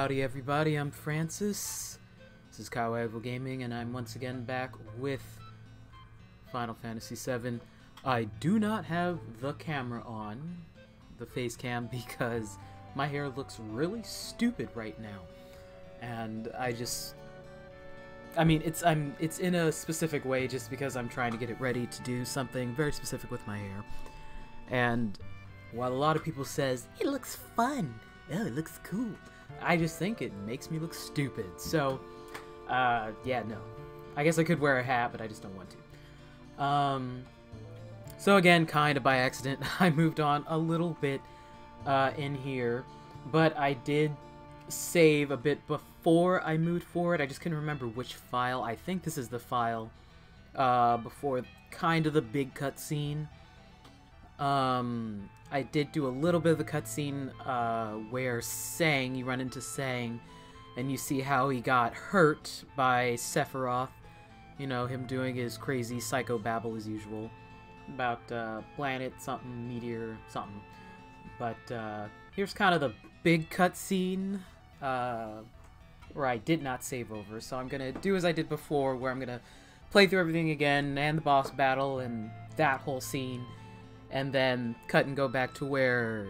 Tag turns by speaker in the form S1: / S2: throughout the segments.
S1: Howdy everybody, I'm Francis. This is Kawaii Gaming, and I'm once again back with Final Fantasy VII. I do not have the camera on, the face cam, because my hair looks really stupid right now. And I just... I mean, it's I'm it's in a specific way just because I'm trying to get it ready to do something very specific with my hair. And while a lot of people says, it looks fun, oh, it looks cool. I just think it makes me look stupid. So, uh, yeah, no. I guess I could wear a hat, but I just don't want to. Um, so again, kind of by accident, I moved on a little bit uh, in here, but I did save a bit before I moved forward. I just couldn't remember which file. I think this is the file uh, before kind of the big cutscene. Um, I did do a little bit of the cutscene uh, where Tseng, you run into Tseng, and you see how he got hurt by Sephiroth. You know, him doing his crazy psycho babble as usual about uh, planet something, meteor something. But uh, here's kind of the big cutscene uh, where I did not save over. So I'm gonna do as I did before, where I'm gonna play through everything again and the boss battle and that whole scene and then cut and go back to where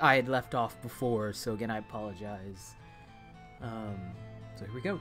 S1: I had left off before. So again, I apologize. Um, so here we go.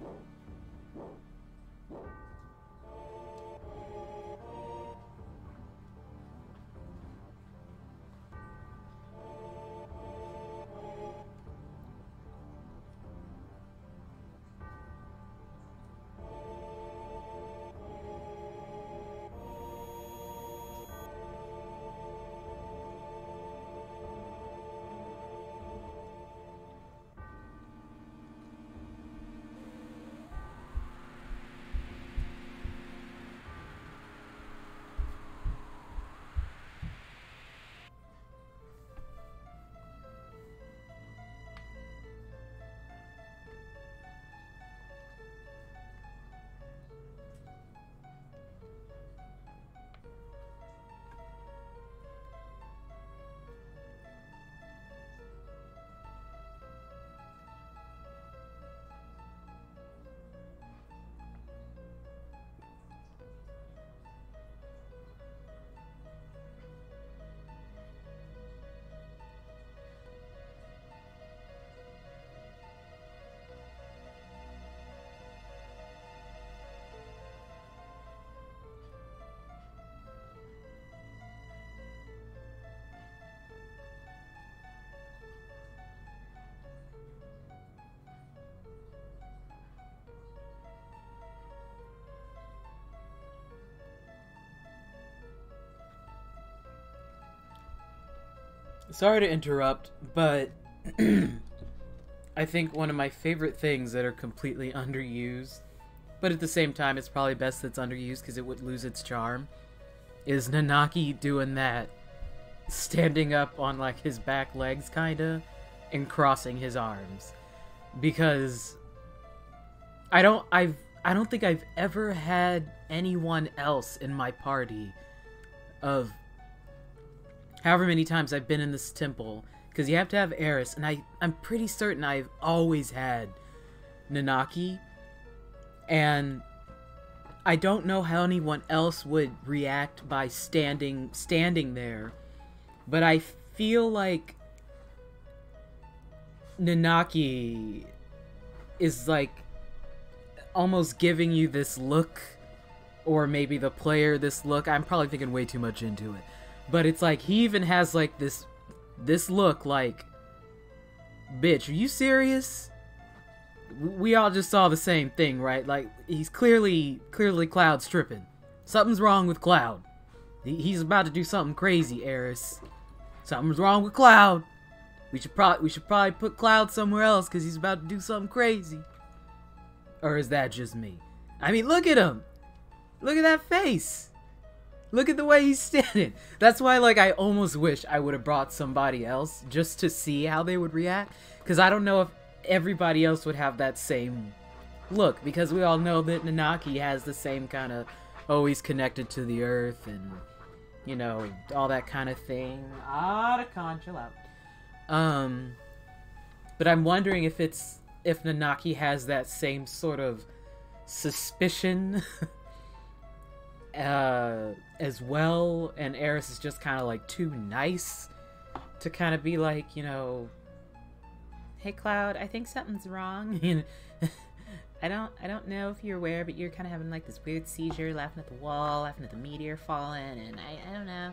S1: you. Sorry to interrupt, but I think one of my favorite things that are completely underused, but at the same time it's probably best that's underused because it would lose its charm, is Nanaki doing that, standing up on like his back legs kinda, and crossing his arms. Because I don't I've I don't think I've ever had anyone else in my party of however many times I've been in this temple because you have to have Aeris, and I I'm pretty certain I've always had Nanaki, and I don't know how anyone else would react by standing standing there, but I feel like Nanaki is like almost giving you this look or maybe the player this look. I'm probably thinking way too much into it. But it's like he even has like this this look like bitch, are you serious? We all just saw the same thing, right? Like he's clearly clearly Cloud stripping. Something's wrong with Cloud. He's about to do something crazy, Aeris. Something's wrong with Cloud. We should probably we should probably put Cloud somewhere else because he's about to do something crazy. Or is that just me? I mean, look at him. Look at that face. Look at the way he's standing. That's why, like, I almost wish I would have brought somebody else just to see how they would react. Because I don't know if everybody else would have that same look. Because we all know that Nanaki has the same kind of always connected to the earth and, you know, all that kind of thing. Ah, con, chill out. Um, but I'm wondering if it's if Nanaki has that same sort of suspicion uh, as well, and Aeris is just kind of like too nice to kind of be like, you know, hey Cloud, I think something's wrong. I don't, I don't know if you're aware, but you're kind of having like this weird seizure, laughing at the wall, laughing at the meteor falling, and I, I don't know.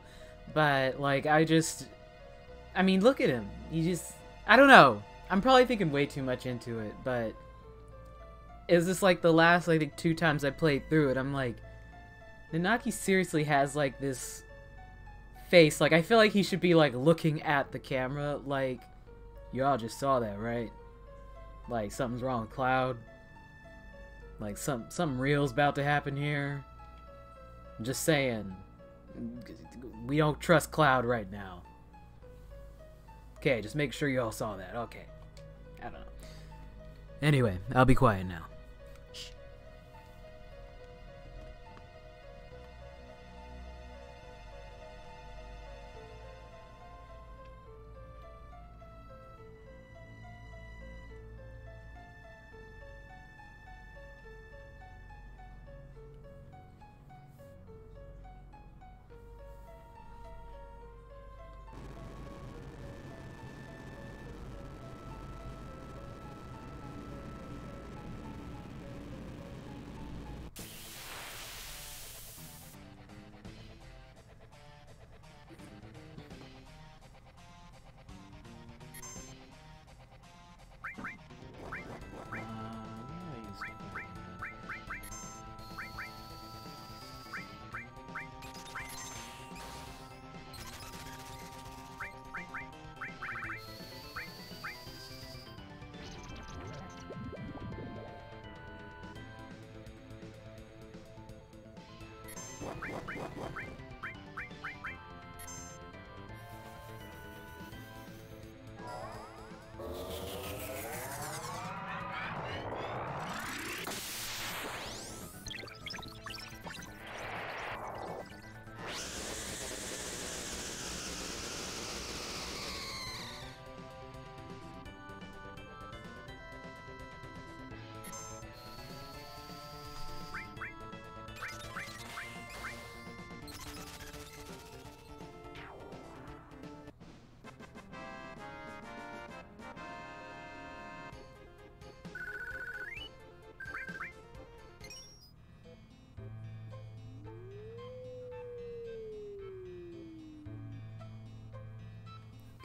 S1: But like, I just, I mean, look at him. He just, I don't know. I'm probably thinking way too much into it, but is this like the last, I think, two times I played through it? I'm like, Nanaki seriously has like this face. Like I feel like he should be like looking at the camera like y'all just saw that, right? Like something's wrong with Cloud. Like some something real's about to happen here. I'm just saying. We don't trust Cloud right now. Okay, just make sure you all saw that. Okay. I don't know. Anyway, I'll be quiet now.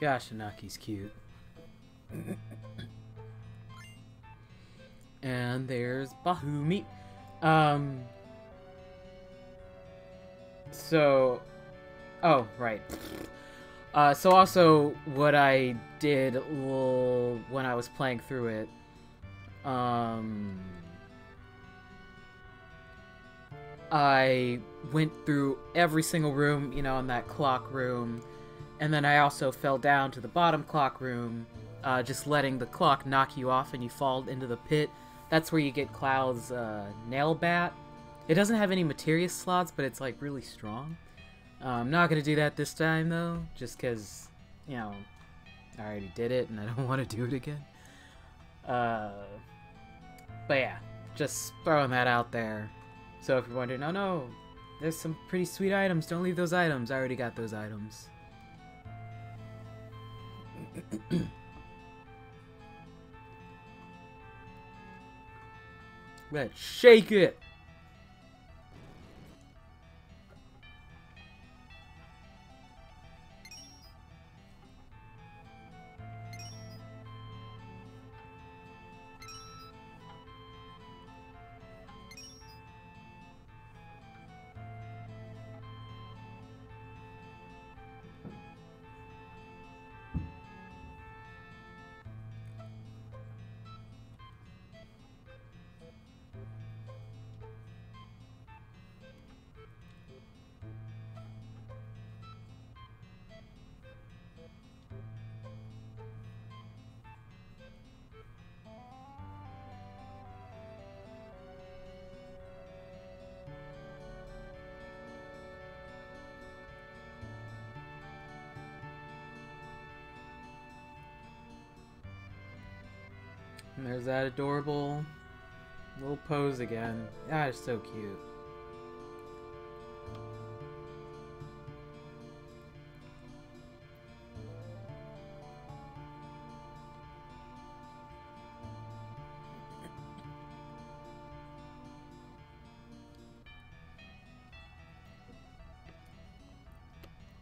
S1: Gosh, Nanaki's cute. and there's Bahumi. Um. So, oh right. Uh, so also what I did when I was playing through it, um, I went through every single room, you know, in that clock room, and then I also fell down to the bottom clock room, uh, just letting the clock knock you off and you fall into the pit. That's where you get Cloud's uh, nail bat. It doesn't have any materia slots, but it's like really strong. Uh, I'm not gonna do that this time though, just because, you know, I already did it and I don't want to do it again. Uh, but yeah, just throwing that out there. So if you're wondering, oh no, there's some pretty sweet items. Don't leave those items. I already got those items. Let's shake it. And there's that adorable little pose again. Ah, it's so cute.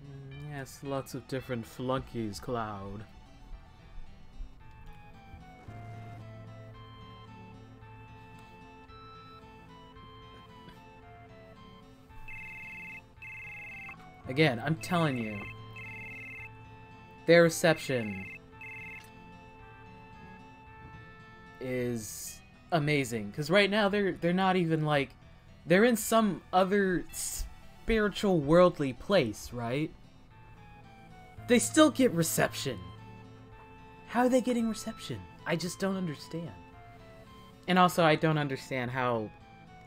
S1: Mm, Yes, lots of different flunkies, Cloud. Again, I'm telling you, their reception is amazing. Because right now they're they're not even like they're in some other spiritual worldly place, right? They still get reception. How are they getting reception? I just don't understand. And also, I don't understand how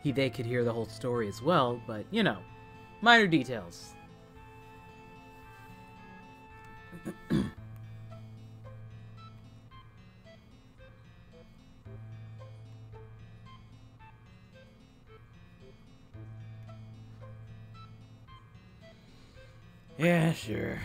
S1: he they could hear the whole story as well. But you know, minor details. Yeah, sure.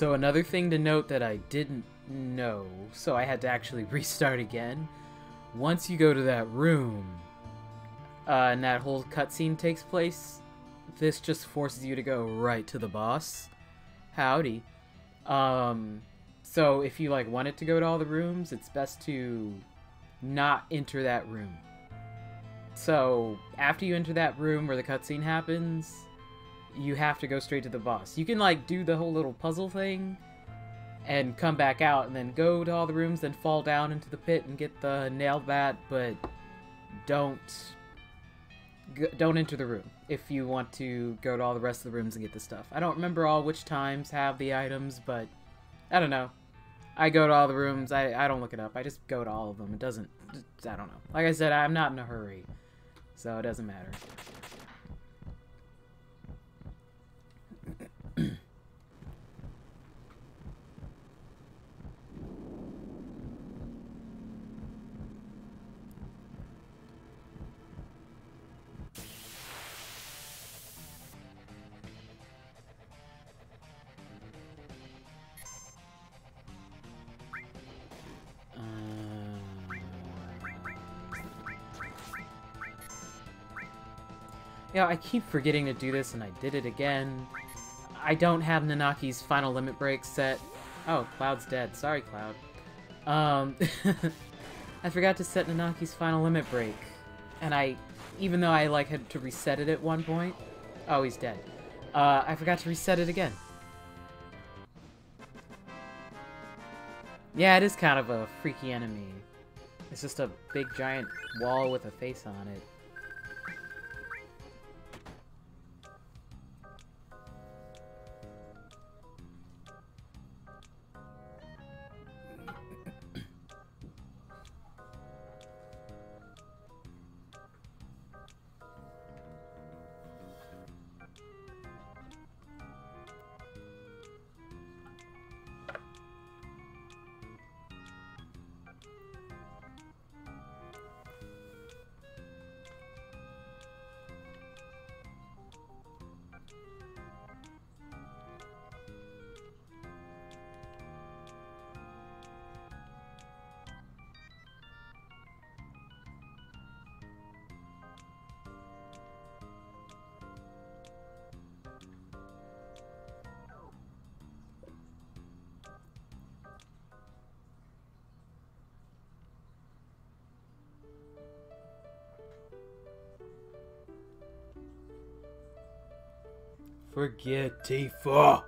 S1: So another thing to note that I didn't know, so I had to actually restart again. Once you go to that room, uh, and that whole cutscene takes place, this just forces you to go right to the boss. Howdy. Um, so if you like wanted to go to all the rooms, it's best to not enter that room. So after you enter that room where the cutscene happens, you have to go straight to the boss. You can like do the whole little puzzle thing and come back out and then go to all the rooms, then fall down into the pit and get the nail bat, but don't don't enter the room if you want to go to all the rest of the rooms and get the stuff. I don't remember all which times have the items, but I don't know. I go to all the rooms. I, I don't look it up. I just go to all of them. It doesn't. I don't know. Like I said, I'm not in a hurry, so it doesn't matter. Know, I keep forgetting to do this, and I did it again. I don't have Nanaki's Final Limit Break set. Oh, Cloud's dead. Sorry, Cloud. Um, I forgot to set Nanaki's Final Limit Break. And I, even though I, like, had to reset it at one point... Oh, he's dead. Uh, I forgot to reset it again. Yeah, it is kind of a freaky enemy. It's just a big giant wall with a face on it. Forget Tifa.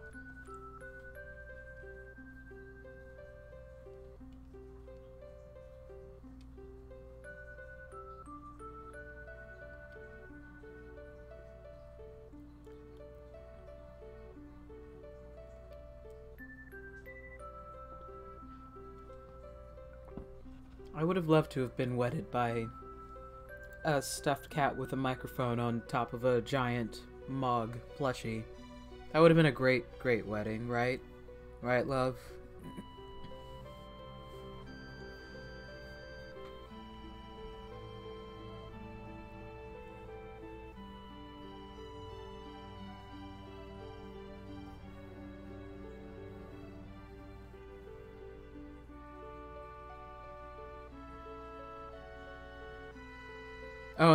S1: I would have loved to have been wedded by a stuffed cat with a microphone on top of a giant mug plushie. That would have been a great, great wedding, right? Right, love?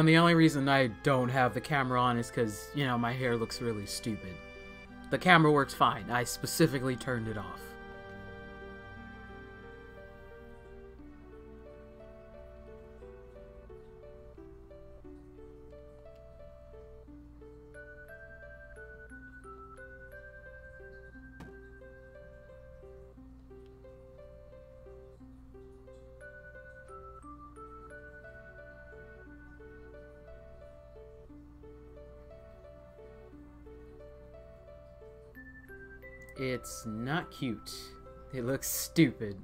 S1: And the only reason I don't have the camera on is because, you know, my hair looks really stupid. The camera works fine. I specifically turned it off. It's not cute. It looks stupid.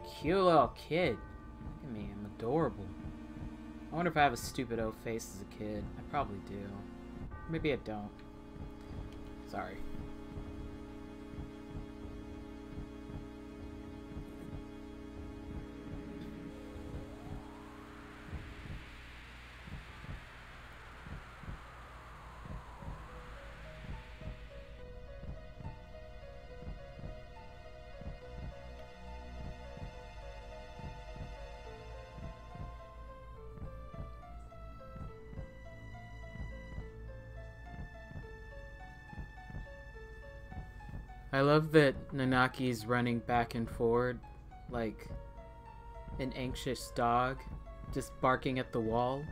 S1: Cute little kid. Look at me, I'm adorable. I wonder if I have a stupid O face as a kid. I probably do. Maybe I don't. Sorry. I love that Nanaki's running back and forward like an anxious dog, just barking at the wall.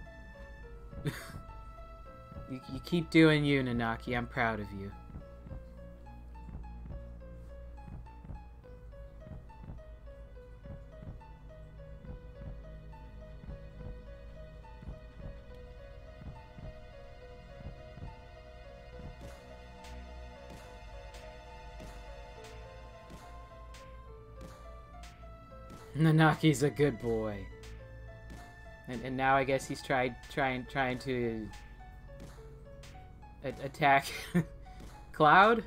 S1: you, you keep doing you, Nanaki. I'm proud of you. Nanaki's a good boy. And, and now I guess he's tried trying trying to attack Cloud.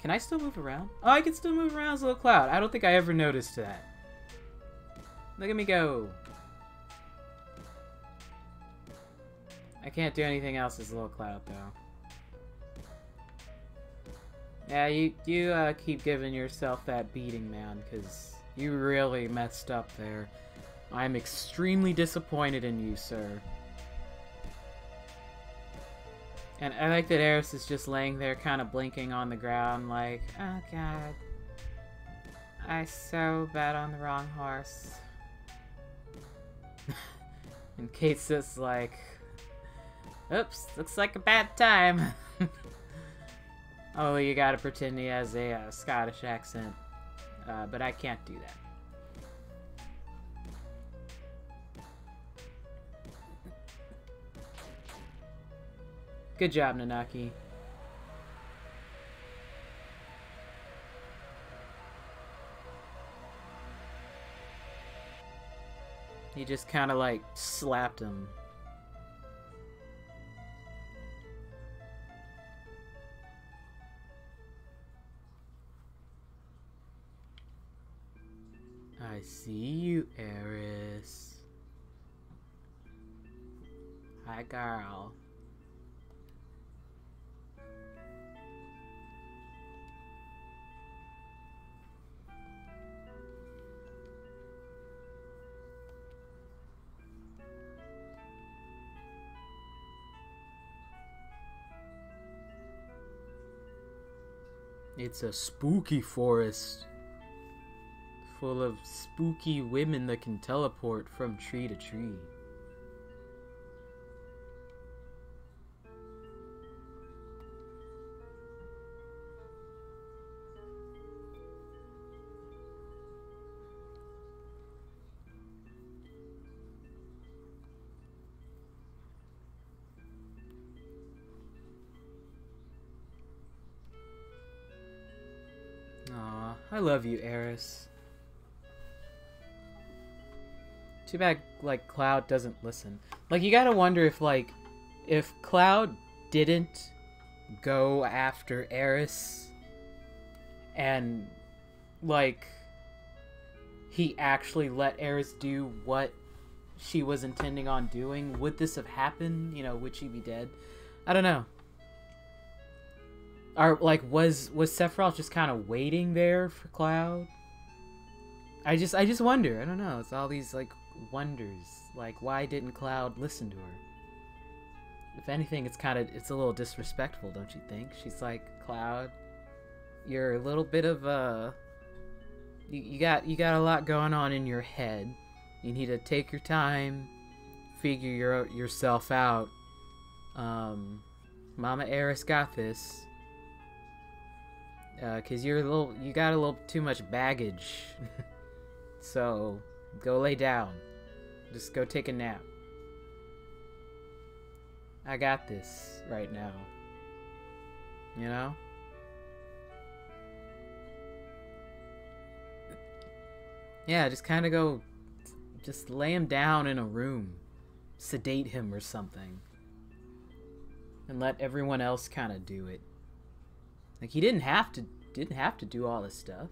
S1: Can I still move around? Oh, I can still move around as a little Cloud. I don't think I ever noticed that. Look at me go. I can't do anything else as a little Cloud though. Yeah, you you uh, keep giving yourself that beating, man, because you really messed up there. I'm extremely disappointed in you, sir. And I like that Aeris is just laying there kind of blinking on the ground like, oh god. I so bet on the wrong horse. and Kate's just like, oops, looks like a bad time. oh, you gotta pretend he has a uh, Scottish accent. Uh, but I can't do that. Good job, Nanaki. He just kind of like slapped him. I see you, Aeris. Hi, girl. It's a spooky forest full of spooky women that can teleport from tree to tree. I love you, Aeris. Too bad, like, Cloud doesn't listen. Like, you gotta wonder if, like, if Cloud didn't go after Aeris and, like, he actually let Aeris do what she was intending on doing, would this have happened? You know, would she be dead? I don't know. Or, like, was, was Sephiroth just kind of waiting there for Cloud? I just, I just wonder. I don't know. It's all these, like, wonders like why didn't Cloud listen to her? If anything, it's kind of it's a little disrespectful, don't you think? She's like Cloud, you're a little bit of a you, you got you got a lot going on in your head. You need to take your time, figure your yourself out. Um, Mama Aeris got this. Uh, cause you're a little, you got a little too much baggage. so, go lay down. Just go take a nap. I got this right now. You know? Yeah, just kind of go, just lay him down in a room, sedate him or something, and let everyone else kind of do it. Like he didn't have to, didn't have to do all this stuff.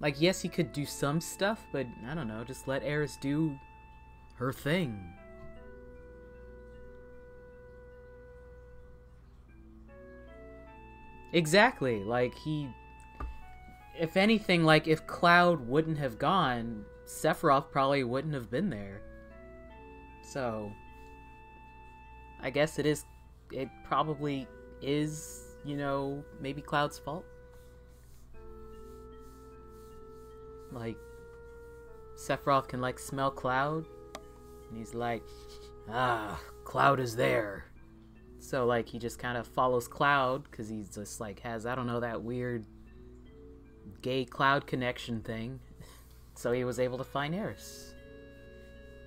S1: Like yes, he could do some stuff, but I don't know, just let Aeris do her thing. Exactly. Like he if anything, like if Cloud wouldn't have gone, Sephiroth probably wouldn't have been there. So I guess it is it probably is, you know, maybe Cloud's fault. Like Sephiroth can like smell Cloud and he's like, "Ah, Cloud is there." So like he just kind of follows Cloud cuz he's just like has I don't know that weird gay cloud connection thing, so he was able to find Aeris.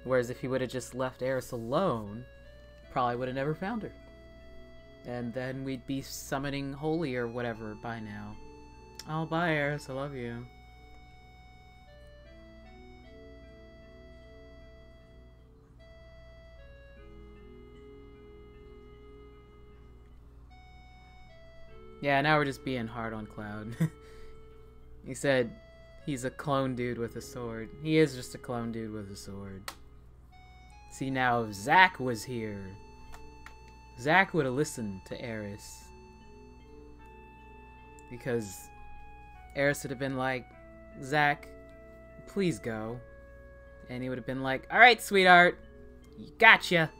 S1: Whereas if he would have just left Aeris alone, probably would have never found her. And then we'd be summoning Holy or whatever by now. Oh, bye, Aeris. I love you. Yeah, now we're just being hard on Cloud. He said he's a clone dude with a sword. He is just a clone dude with a sword. See, now if Zack was here, Zack would have listened to Aeris. Because Aeris would have been like, Zack, please go. And he would have been like, alright, sweetheart, you gotcha.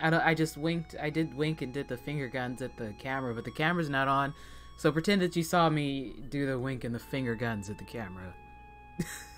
S1: I, I just winked, I did wink and did the finger guns at the camera, but the camera's not on. So pretend that you saw me do the wink and the finger guns at the camera.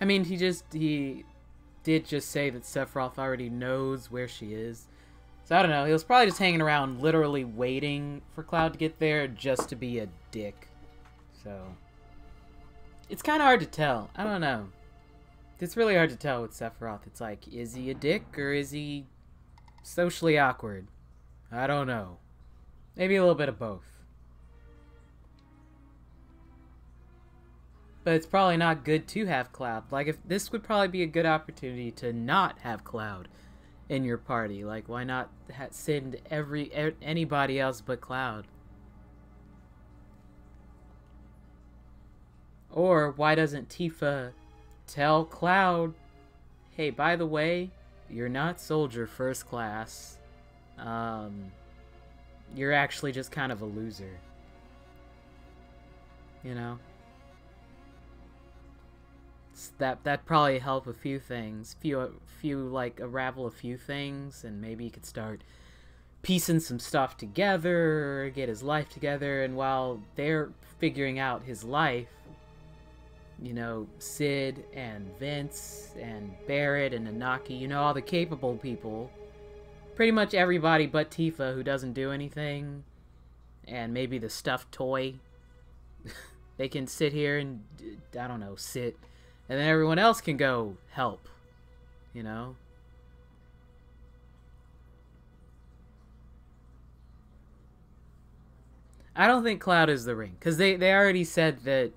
S1: I mean, he just he did just say that Sephiroth already knows where she is. So I don't know. He was probably just hanging around, literally waiting for Cloud to get there just to be a dick. So it's kind of hard to tell. I don't know. It's really hard to tell with Sephiroth. It's like, is he a dick or is he socially awkward? I don't know. Maybe a little bit of both. But it's probably not good to have Cloud. Like, if this would probably be a good opportunity to not have Cloud in your party. Like, why not send every anybody else but Cloud? Or why doesn't Tifa tell Cloud, hey, by the way, you're not soldier first class. Um, you're actually just kind of a loser. You know? That that probably help a few things, few few like unravel a few things, and maybe he could start piecing some stuff together, get his life together, and while they're figuring out his life, you know, Cid and Vince and Barret and Nanaki, you know, all the capable people, pretty much everybody but Tifa who doesn't do anything, and maybe the stuffed toy. they can sit here and, I don't know, sit and then everyone else can go help, you know? I don't think Cloud is the ring because they they already said that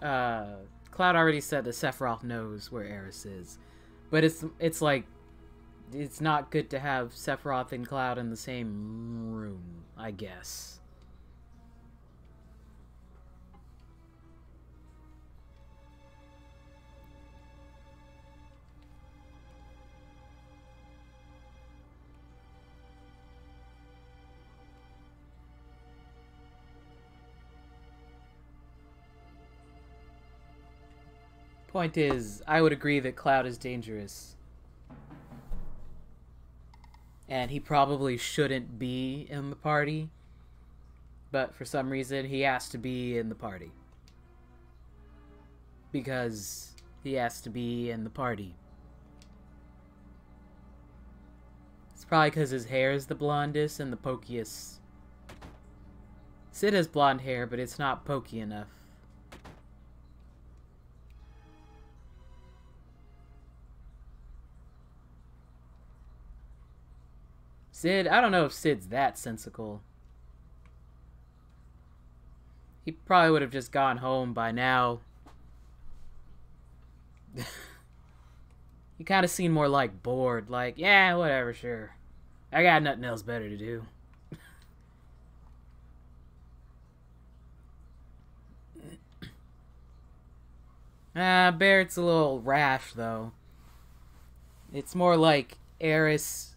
S1: uh, Cloud already said that Sephiroth knows where Aeris is, but it's it's like it's not good to have Sephiroth and Cloud in the same room, I guess. Point is, I would agree that Cloud is dangerous. And he probably shouldn't be in the party. But for some reason, he has to be in the party. Because he has to be in the party. It's probably because his hair is the blondest and the pokiest. Cid has blonde hair, but it's not pokey enough. Cid, I don't know if Cid's that sensical. He probably would have just gone home by now. he kind of seemed more like bored, like, yeah, whatever, sure. I got nothing else better to do. Ah, Barret's a little rash, though. It's more like Aeris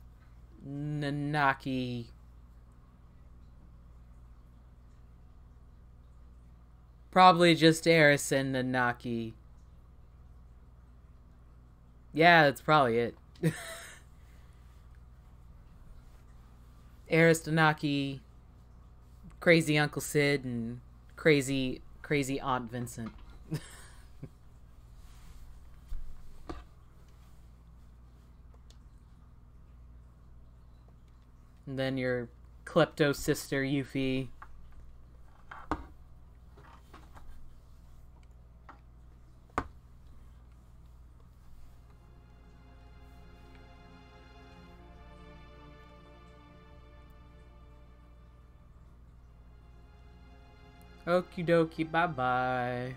S1: Nanaki Probably just Aeris and Nanaki. Yeah, that's probably it. Aeris Nanaki, Crazy Uncle Cid, and Crazy Crazy Aunt Vincent. And then your klepto sister, Yuffie. Okie dokie, bye bye.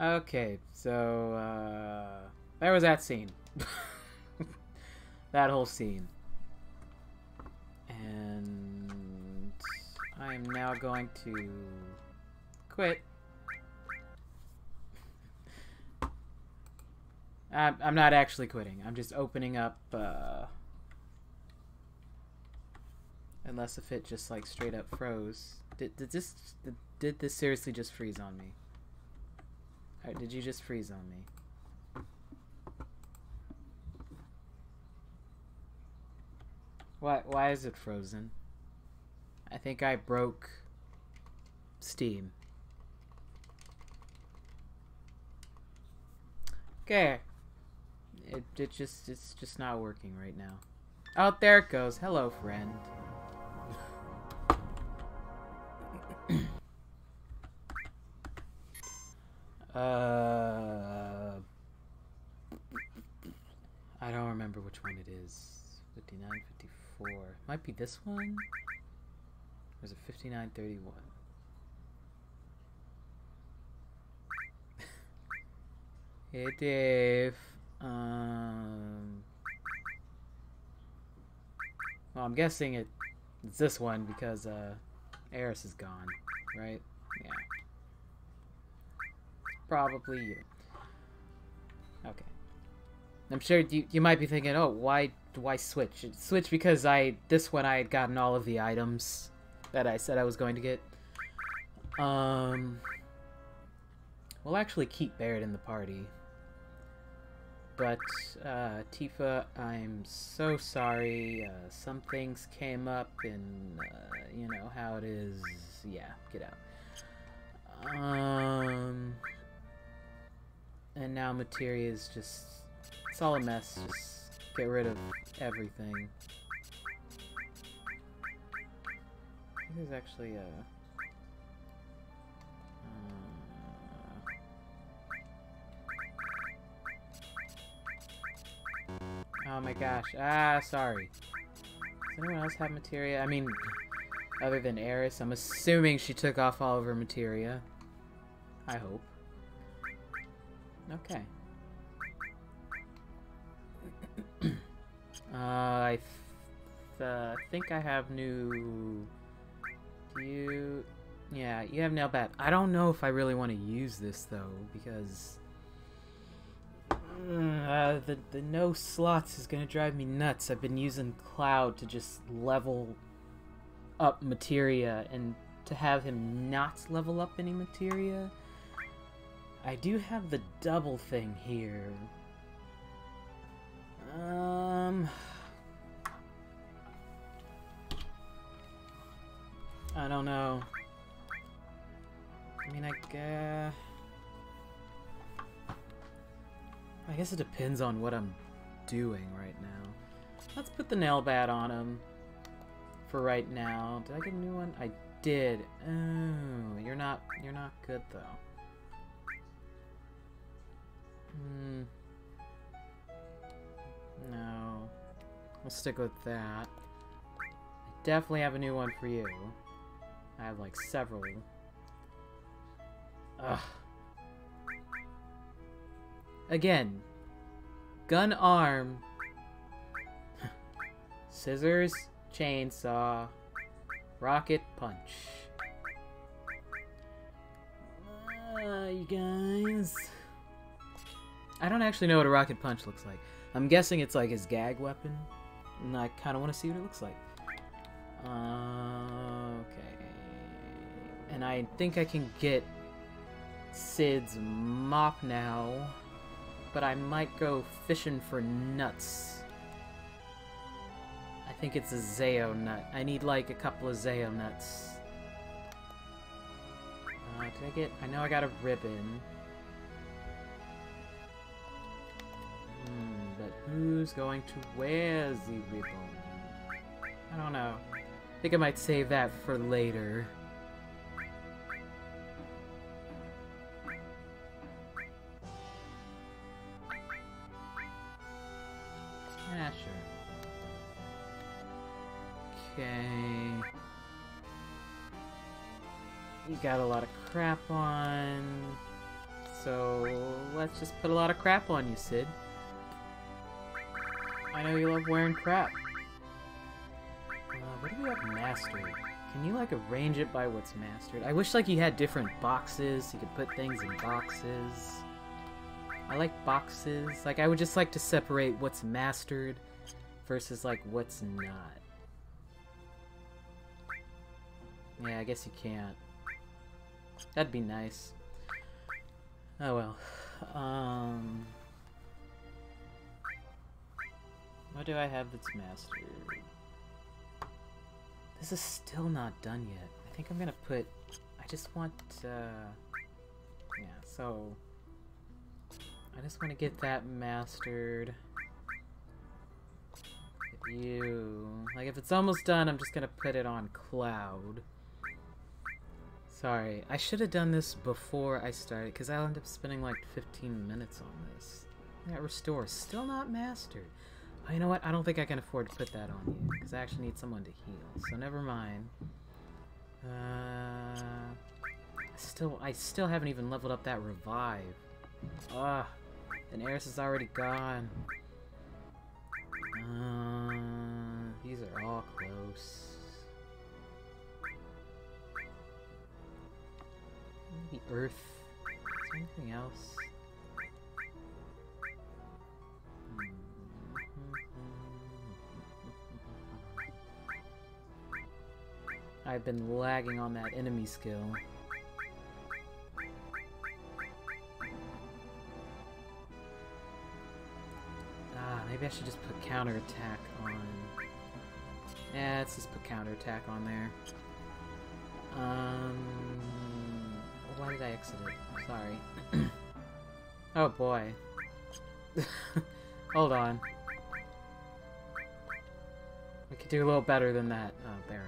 S1: Okay, so, uh, there was that scene. that whole scene. And I am now going to quit. I'm, not actually quitting. I'm just opening up, uh, unless if it just like straight up froze. Did, did this, did, did this seriously just freeze on me? Alright, did you just freeze on me? Why, why is it frozen? I think I broke Steam. Okay. It, it just, it's just not working right now. Oh, there it goes. Hello, friend. uh, I don't remember which one it is. 59, 54 four. Might be this one? Or is it 5931? hey Dave. Um Well I'm guessing it it's this one because uh Aeris is gone, right? Yeah. Probably you. Okay. I'm sure you, you might be thinking, oh, why why switch? Switch because I this one I had gotten all of the items that I said I was going to get. Um, we'll actually keep Barret in the party. But, uh, Tifa, I'm so sorry. Uh, some things came up and, uh, you know how it is. Yeah, get out. Um, and now Materia is just, it's all a mess. Just get rid of everything. This is actually a... Uh... Oh my gosh. Ah, sorry. Does anyone else have materia? I mean, other than Aeris, I'm assuming she took off all of her materia. I hope. Okay. Uh, I th uh, think I have new... You... Yeah, you have nail bat. I don't know if I really want to use this, though, because... Uh, the, the no slots is gonna drive me nuts. I've been using Cloud to just level up materia, and to have him not level up any materia I do have the double thing here. Um... I don't know. I mean, I guess... I guess it depends on what I'm doing right now. Let's put the nail bat on him for right now. Did I get a new one? I did. Oh, you're not you're not good though. Hmm. No. We'll stick with that. I definitely have a new one for you. I have like several. Ugh. Again. Gun arm. Scissors, chainsaw, rocket punch. Uh, you guys. I don't actually know what a rocket punch looks like. I'm guessing it's like his gag weapon. And I kind of want to see what it looks like. Uh, okay. And I think I can get Cid's mop now. But I might go fishing for nuts. I think it's a Zeio nut. I need like a couple of Zeio nuts. Uh, did I get... I know I got a ribbon. Hmm, who's going to wear the ribbon? I don't know. I think I might save that for later. Yeah, sure. Okay. You got a lot of crap on. So let's just put a lot of crap on you, Cid. I know you love wearing crap. Uh, what do we have mastered? Can you like arrange it by what's mastered? I wish like you had different boxes. You could put things in boxes. I like boxes. Like I would just like to separate what's mastered versus like what's not. Yeah, I guess you can't. That'd be nice. Oh well. Um... What do I have that's mastered? This is still not done yet. I think I'm gonna put... I just want, uh... Yeah, so... I just want to get that mastered. You... Like, if it's almost done, I'm just gonna put it on Cloud. Sorry, I should have done this before I started, because I'll end up spending like 15 minutes on this. Yeah, restore, still not mastered. Oh, you know what? I don't think I can afford to put that on you, because I actually need someone to heal, so never mind. Uh, still, I still haven't even leveled up that revive. Ah, and Aeris is already gone. Uh, these are all close. Maybe Earth. Is there anything else? I've been lagging on that enemy skill. Ah, maybe I should just put counterattack on... Yeah, let's just put counterattack on there. Um... Why did I exit it? Sorry. oh boy. Hold on. We could do a little better than that. Oh, Barret.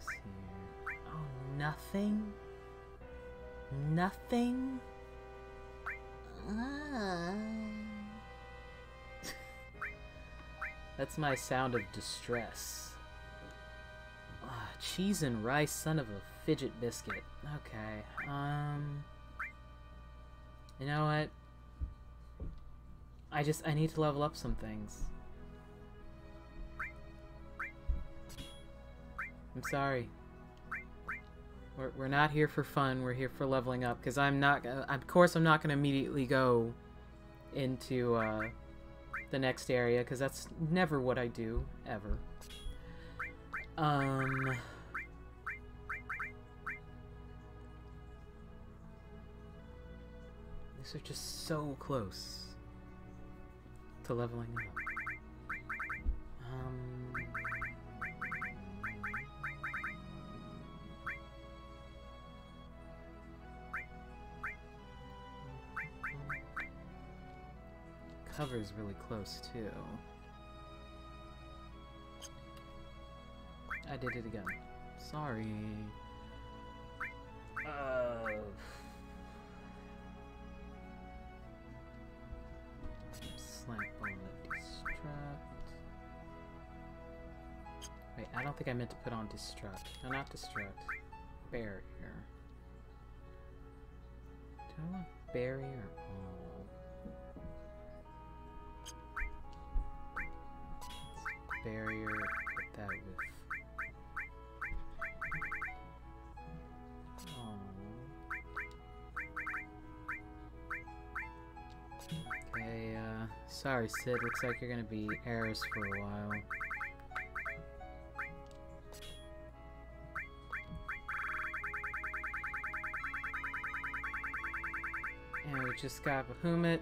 S1: Here. Oh, nothing? Nothing? Ah. That's my sound of distress. Ah, cheese and rice, son of a fidget biscuit. Okay, um... You know what? I just, I need to level up some things. I'm sorry. We're, we're not here for fun. We're here for leveling up. Because I'm not... Of course, I'm not going to immediately go into uh, the next area. Because that's never what I do. Ever. Um... These are just so close to leveling up. Um... cover's really close too. I did it again. Sorry. Uh, slam bullet destruct. Wait, I don't think I meant to put on destruct. No, not destruct. Barrier. Do I want barrier? Oh. Barrier. Put that with. Oh. Okay, uh, sorry Cid, looks like you're gonna be Aeris for a while. And we just got Bahamut.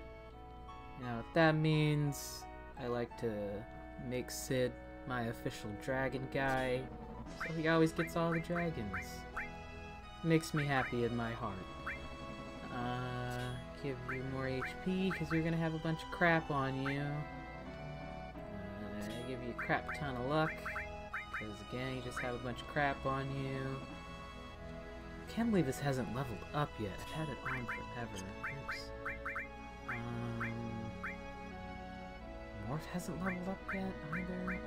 S1: You know what that means? I like to make Cid my official dragon guy, so he always gets all the dragons. Makes me happy in my heart. Uh, give you more HP because you're gonna have a bunch of crap on you. Uh, give you a crap ton of luck because again, you just have a bunch of crap on you. Can't believe this hasn't leveled up yet. I've had it on forever. Oops. Morph hasn't leveled up yet either.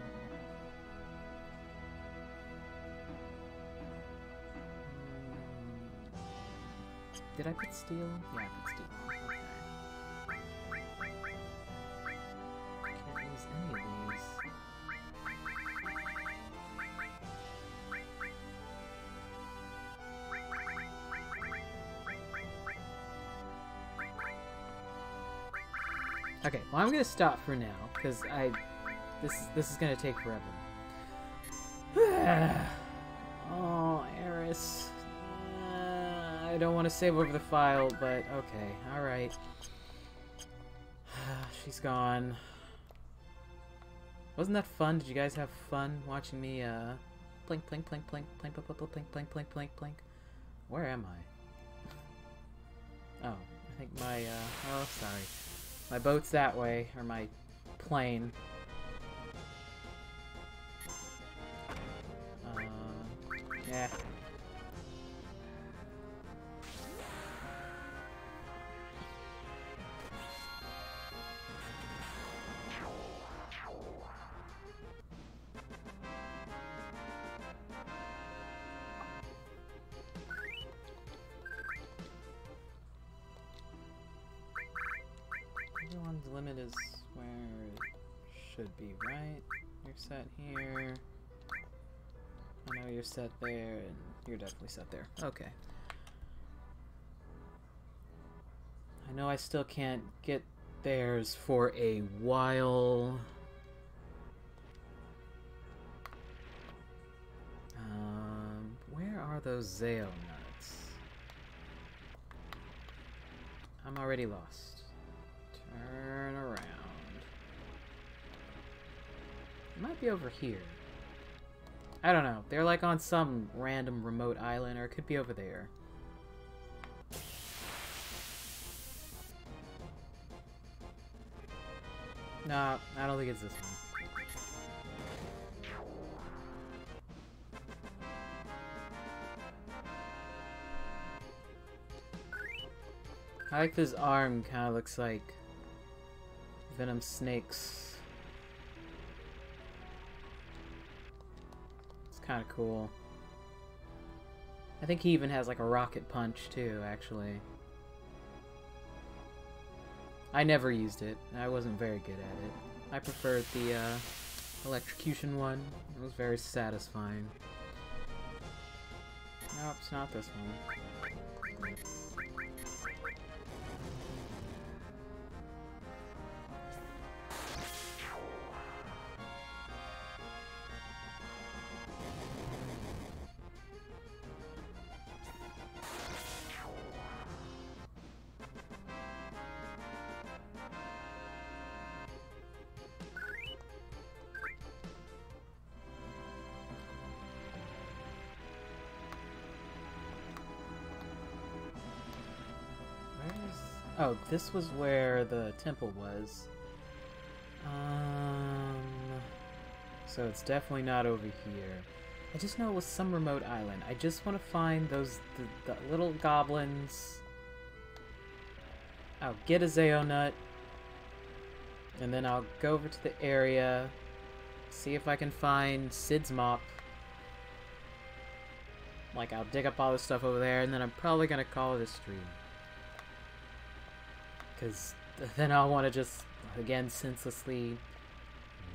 S1: Hmm. Did I put steel? Yeah, I put steel. Okay, well I'm gonna stop for now because I this this is gonna take forever. oh, Aeris. Uh, I don't want to save over the file, but okay, all right. She's gone. Wasn't that fun? Did you guys have fun watching me uh plink plink plink plink plink plink plink plink plink plink plink plink? Where am I? Oh, I think my uh oh sorry. My boat's that way, or my plane. Uh, yeah. Set here. I know you're set there, and you're definitely set there. Okay. I know I still can't get theirs for a while. Um, where are those Zeio nuts? I'm already lost. Turn It might be over here. I don't know. They're like on some random remote island, or it could be over there. Nah, I don't think it's this one. I like this arm kind of looks like Venom Snake's. Kind of cool. I think he even has like a rocket punch too, actually. I never used it. I wasn't very good at it. I preferred the uh, electrocution one. It was very satisfying. Nope, it's not this one. Oh, this was where the temple was. Um, so it's definitely not over here. I just know it was some remote island. I just want to find those the, the little goblins. I'll get a Zeio nut, and then I'll go over to the area, see if I can find Cid's mop. Like, I'll dig up all this stuff over there, and then I'm probably gonna call it a stream. Because then I'll want to just, again, senselessly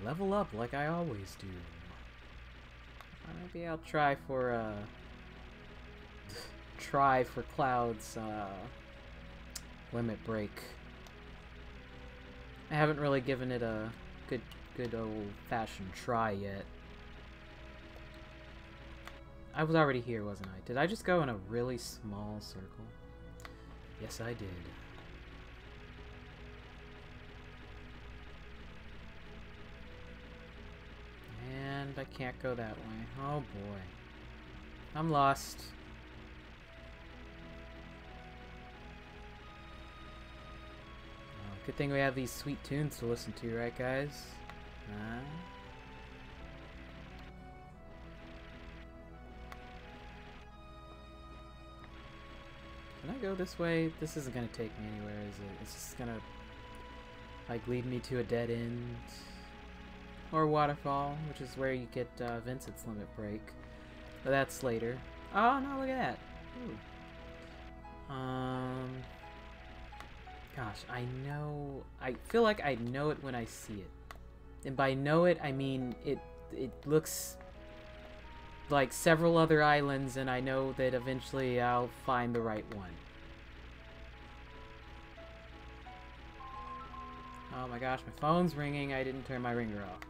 S1: level up like I always do. Maybe I'll try for, uh... try for Cloud's, uh... Limit Break. I haven't really given it a good, good old-fashioned try yet. I was already here, wasn't I? Did I just go in a really small circle? Yes, I did. And I can't go that way. Oh boy. I'm lost. Oh, good thing we have these sweet tunes to listen to, right guys? Can I go this way? This isn't gonna take me anywhere, is it? It's just gonna, like, lead me to a dead end. Or waterfall, which is where you get uh, Vincent's limit break. But that's later. Oh, no, look at that. Ooh. Um... Gosh, I know... I feel like I know it when I see it. And by know it, I mean it, it looks like several other islands, and I know that eventually I'll find the right one. Oh my gosh, my phone's ringing. I didn't turn my ringer off.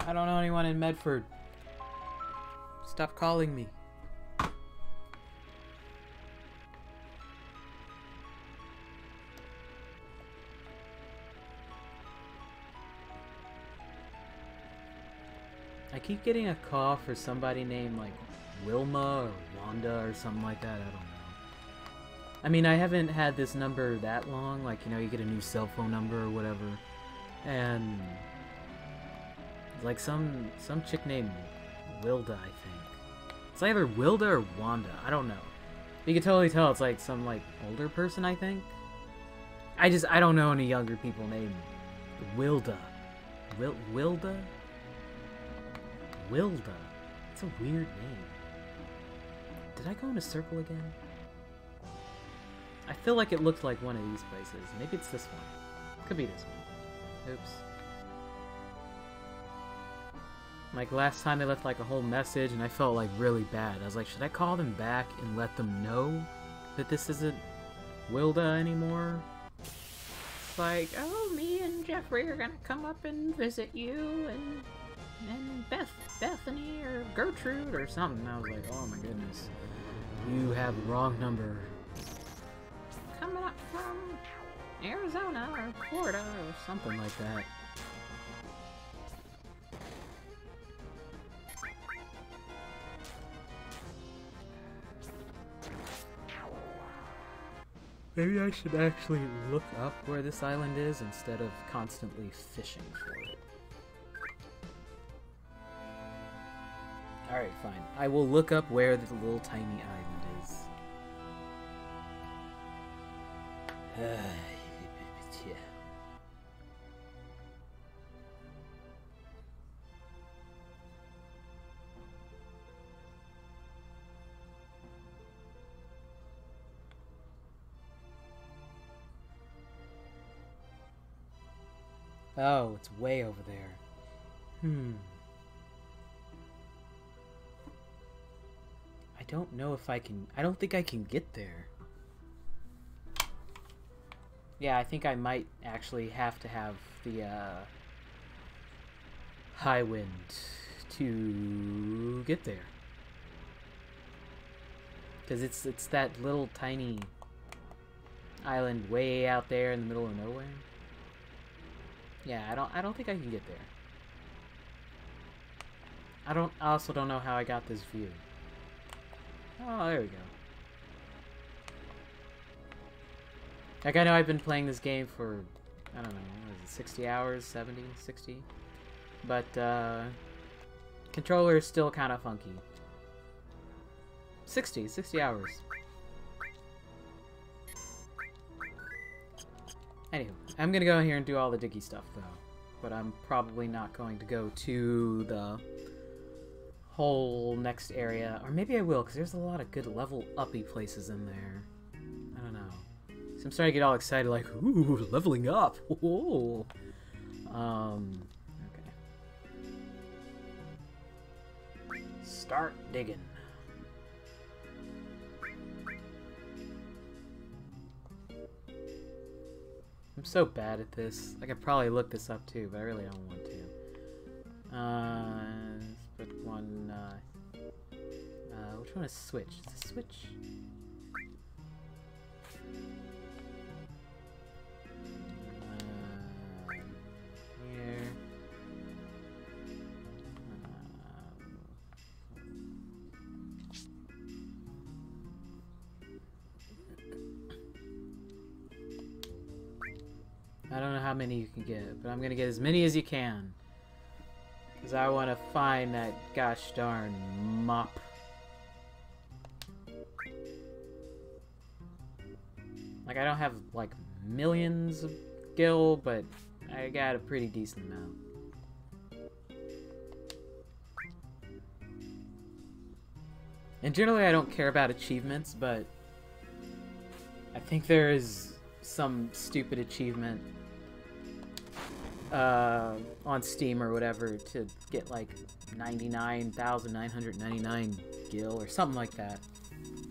S1: I don't know anyone in Medford. Stop calling me. I keep getting a call for somebody named like Wilma or Wanda or something like that. I don't know. I mean, I haven't had this number that long. Like, you know, you get a new cell phone number or whatever. And like some some chick named Wilda, I think. It's either Wilda or Wanda. I don't know. You can totally tell it's like some like older person, I think. I just I don't know any younger people named Wilda. Wil Wilda? Wilda. It's a weird name. Did I go in a circle again? I feel like it looked like one of these places. Maybe it's this one. Could be this one. Oops. Like last time they left like a whole message and I felt like really bad. I was like, should I call them back and let them know that this isn't Wilda anymore? It's like, oh, me and Jeffrey are gonna come up and visit you and and Beth, Bethany or Gertrude or something. I was like, oh my goodness, you have the wrong number. Coming up from Arizona or Florida or something like that. Maybe I should actually look up where this island is instead of constantly fishing for it. Alright, fine. I will look up where the little tiny island is. Oh, it's way over there. Hmm. I don't know if I can... I don't think I can get there. Yeah, I think I might actually have to have the, uh... Highwind to get there. Because it's, it's that little tiny island way out there in the middle of nowhere. Yeah, I don't I don't think I can get there. I don't I also don't know how I got this view. Oh, there we go. Like, I know I've been playing this game for, I don't know, is it, 60 hours, 70, 60? But, uh, controller is still kind of funky. 60, 60 hours. Anywho, I'm gonna go in here and do all the diggy stuff, though. But I'm probably not going to go to the whole next area. Or maybe I will, because there's a lot of good level uppy places in there. I don't know. So I'm starting to get all excited, like, ooh, leveling up. Ooh. Um, okay. Start digging. I'm so bad at this. I could probably look this up too, but I really don't want to. Uh, let's put one, uh, uh, which one is switch? Is it switch? Uh, here. How many you can get, but I'm gonna get as many as you can. Because I want to find that gosh darn mop. Like, I don't have, like, millions of gil, but I got a pretty decent amount. And generally I don't care about achievements, but I think there is some stupid achievement uh, on Steam or whatever to get like 99,999 gil or something like that.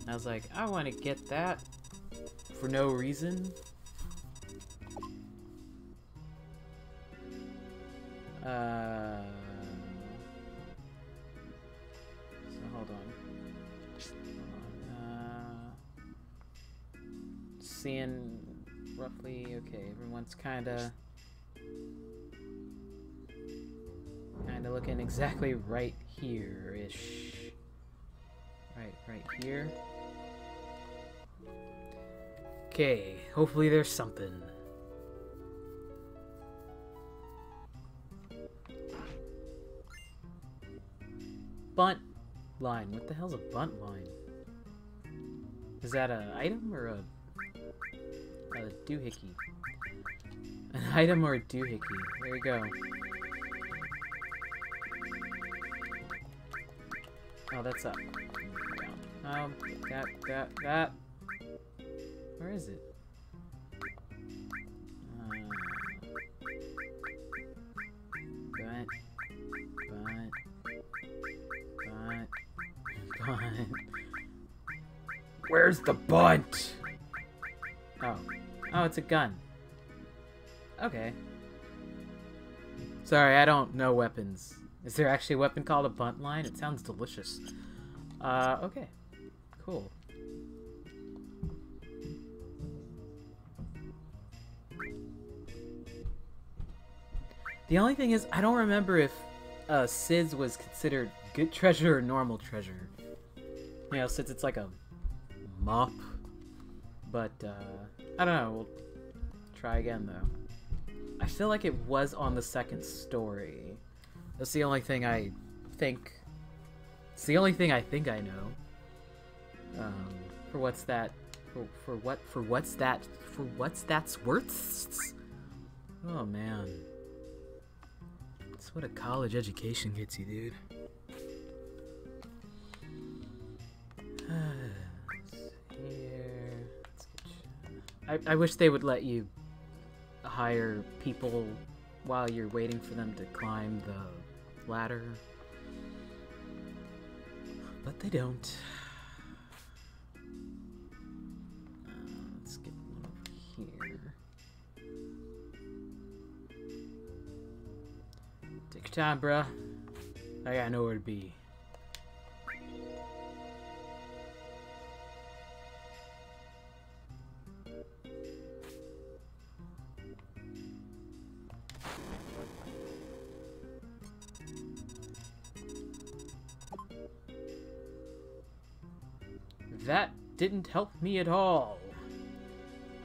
S1: I was like, I want to get that for no reason. Uh, so hold on. Hold on. Uh, seeing roughly, okay, everyone's kind of kind of looking exactly right here-ish. Right, right here. Okay, hopefully there's something. Bunt line. What the hell's a Buntline? Is that an item or a, a doohickey? An item or a doohickey? There you go. Oh, that's up. Um, that, that, that. Where is it? Uh. Where's the bunt? Oh. Oh, it's a gun. Okay. Sorry, I don't know weapons. Is there actually a weapon called a Buntline? It sounds delicious. Uh, okay. Cool. The only thing is, I don't remember if uh, Cid's was considered good treasure or normal treasure. You know, since it's like a mop. But, uh, I don't know. We'll try again, though. I feel like it was on the second story. That's the only thing I think. It's the only thing I think I know. Um, for what's that? For, for what? For what's that? For what's that's worth? Oh man. That's what a college education gets you, dude. Here. I, I wish they would let you hire people while you're waiting for them to climb the ladder. But they don't. Uh, let's get one over here. Take your time, bruh. I got nowhere to be. That didn't help me at all.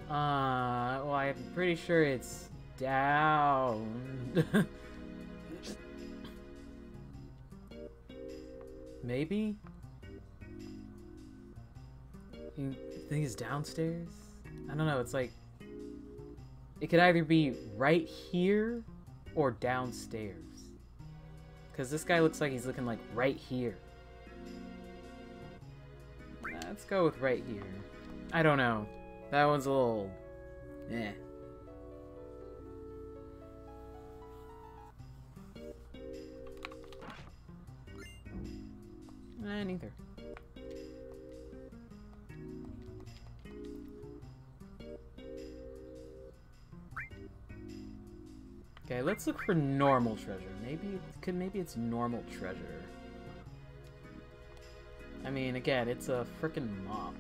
S1: Uh, well, I'm pretty sure it's down. Maybe? You think it's downstairs? I don't know, it's like... It could either be right here or downstairs. Because this guy looks like he's looking like right here. Let's go with right here. I don't know. That one's a little... Eh. Eh, neither. Okay, let's look for normal treasure. Maybe could maybe it's normal treasure. I mean, again, it's a freaking mop.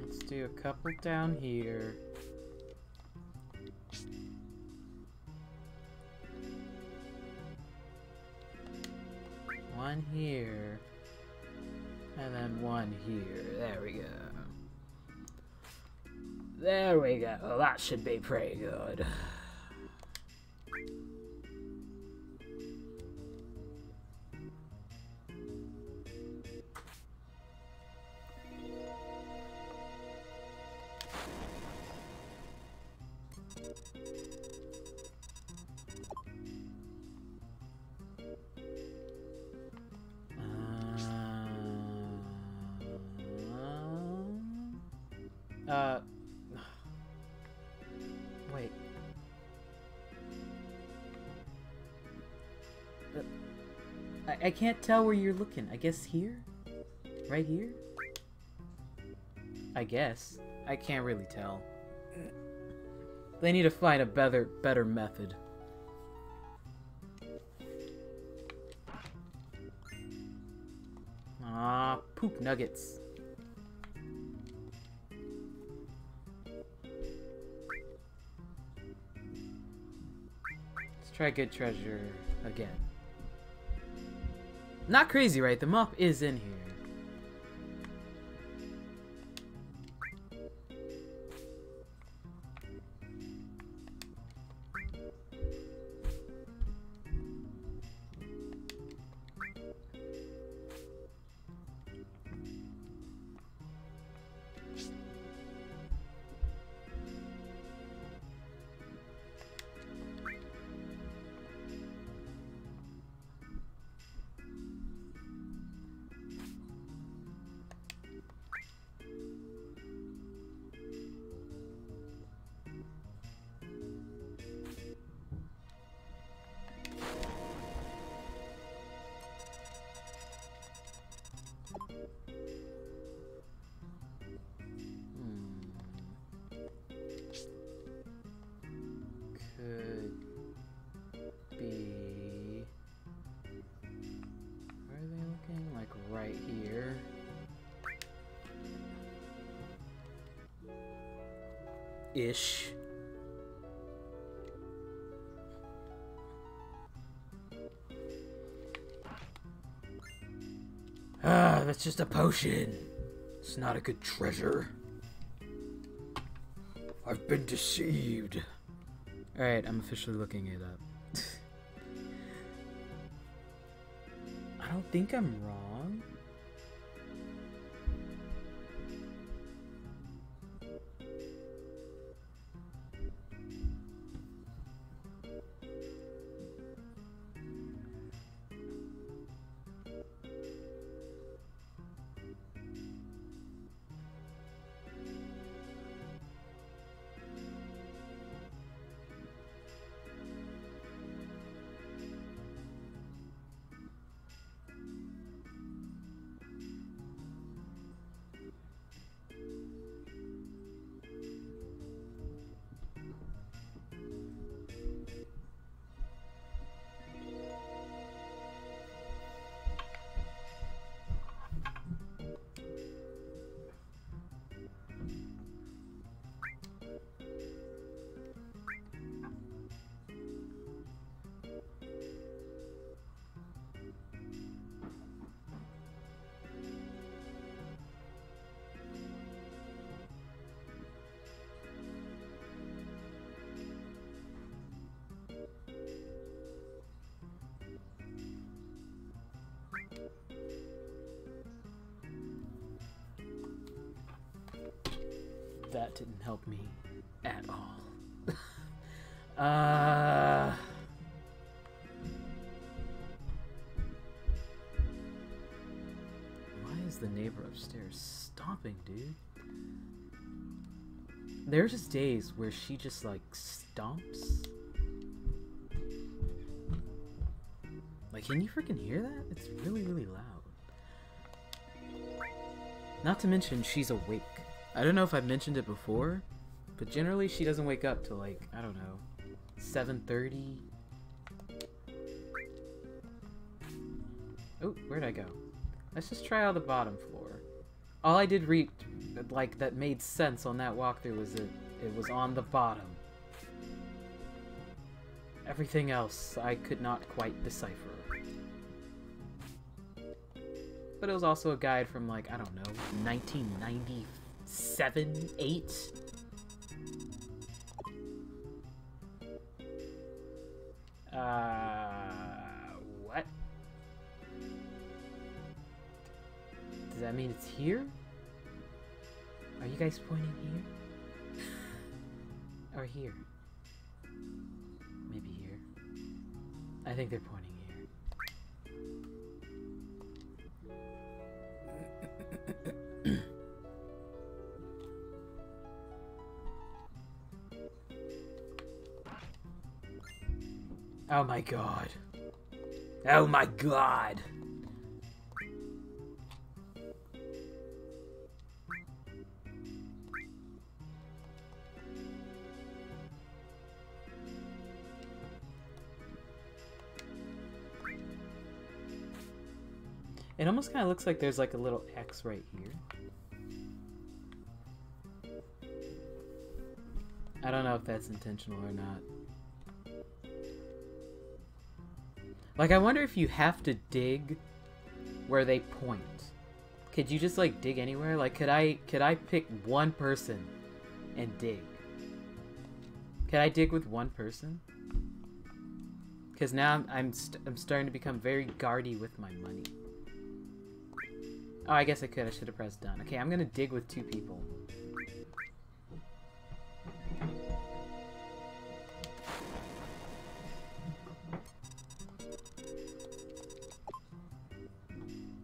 S1: Let's do a couple down here. One here. And then one here. There we go. There we go. That should be pretty good. I, can't tell where you're looking. I guess here? Right here? I guess. I can't really tell. They need to find a better better method. Ah, poop nuggets. Let's try good treasure again. Not crazy, right? The mop is in here. That's just a potion. It's not a good treasure. I've been deceived. Alright, I'm officially looking it up. I don't think I'm wrong. That didn't help me at all. uh... Why is the neighbor upstairs stomping, dude? There's just days where she just like stomps. Like, can you freaking hear that? It's really, really loud. Not to mention, she's awake. I don't know if I've mentioned it before, but generally she doesn't wake up till like, I don't know, 7.30. Oh, where'd I go? Let's just try out the bottom floor. All I did read, like, that made sense on that walkthrough was that it was on the bottom. Everything else I could not quite decipher. But it was also a guide from, like, I don't know, 1997, 8? Uh, what? Does that mean it's here? Are you guys pointing here? or here? Maybe here. I think they're pointing here. oh my god. Oh my god. It almost kind of looks like there's like a little X right here. I don't know if that's intentional or not. Like, I wonder if you have to dig where they point. Could you just, like, dig anywhere? Like, could I, could I pick one person and dig? Can I dig with one person? Because now I'm, I'm, st I'm starting to become very guardy with my money. Oh, I guess I could. I should have pressed done. Okay, I'm gonna dig with two people.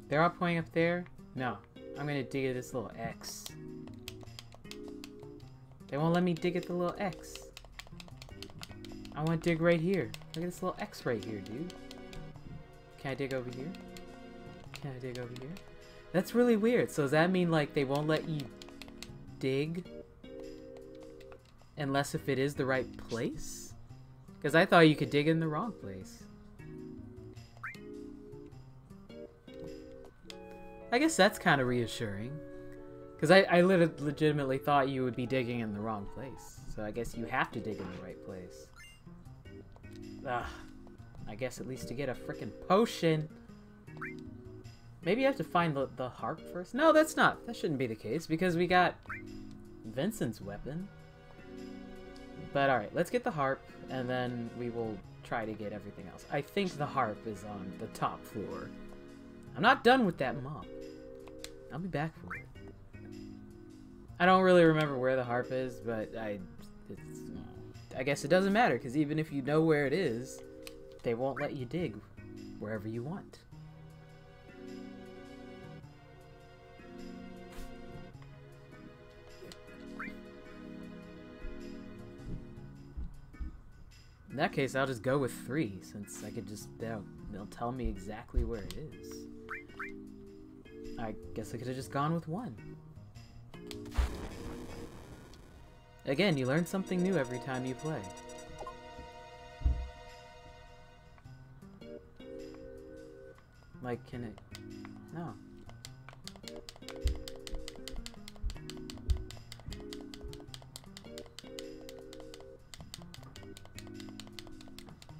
S1: They're all pointing up there? No. I'm gonna dig at this little X. They won't let me dig at the little X. I want to dig right here. Look at this little X right here, dude. Can I dig over here? Can I dig over here? That's really weird. So does that mean, like, they won't let you dig? Unless if it is the right place? Because I thought you could dig in the wrong place. I guess that's kind of reassuring. Because I, I legitimately thought you would be digging in the wrong place. So I guess you have to dig in the right place. Ugh. I guess at least to get a freaking potion. Maybe I have to find the, the harp first? No, that's not. That shouldn't be the case because we got Vincent's weapon. But alright, let's get the harp and then we will try to get everything else. I think the harp is on the top floor. I'm not done with that mob. I'll be back for it. I don't really remember where the harp is, but I, I guess it doesn't matter because even if you know where it is, they won't let you dig wherever you want. In that case, I'll just go with three, since I could just, they'll, they'll tell me exactly where it is. I guess I could have just gone with one. Again, you learn something new every time you play. Like, can it... No.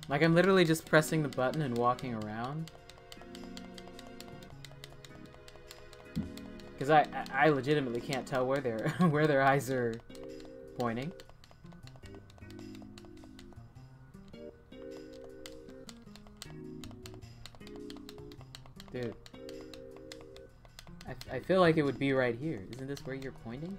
S1: Like, I'm literally just pressing the button and walking around. Because I, I legitimately can't tell where their where their eyes are pointing. Dude. I, I feel like it would be right here. Isn't this where you're pointing?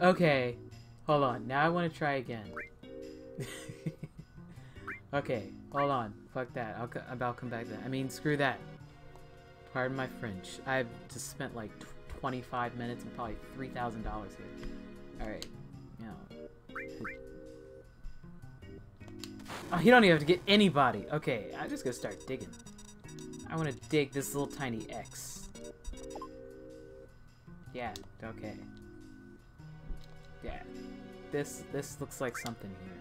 S1: Okay, hold on. Now I want to try again. okay, hold on. Fuck that. I'll, co- I'll come back to. I mean, screw that. Pardon my French. I've just spent like 25 minutes and probably $3,000 here. Alright. Now. Oh, you don't even have to get anybody. Okay, I'm just gonna start digging. I want to dig this little tiny X. Yeah, okay. Yeah. This this looks like something here.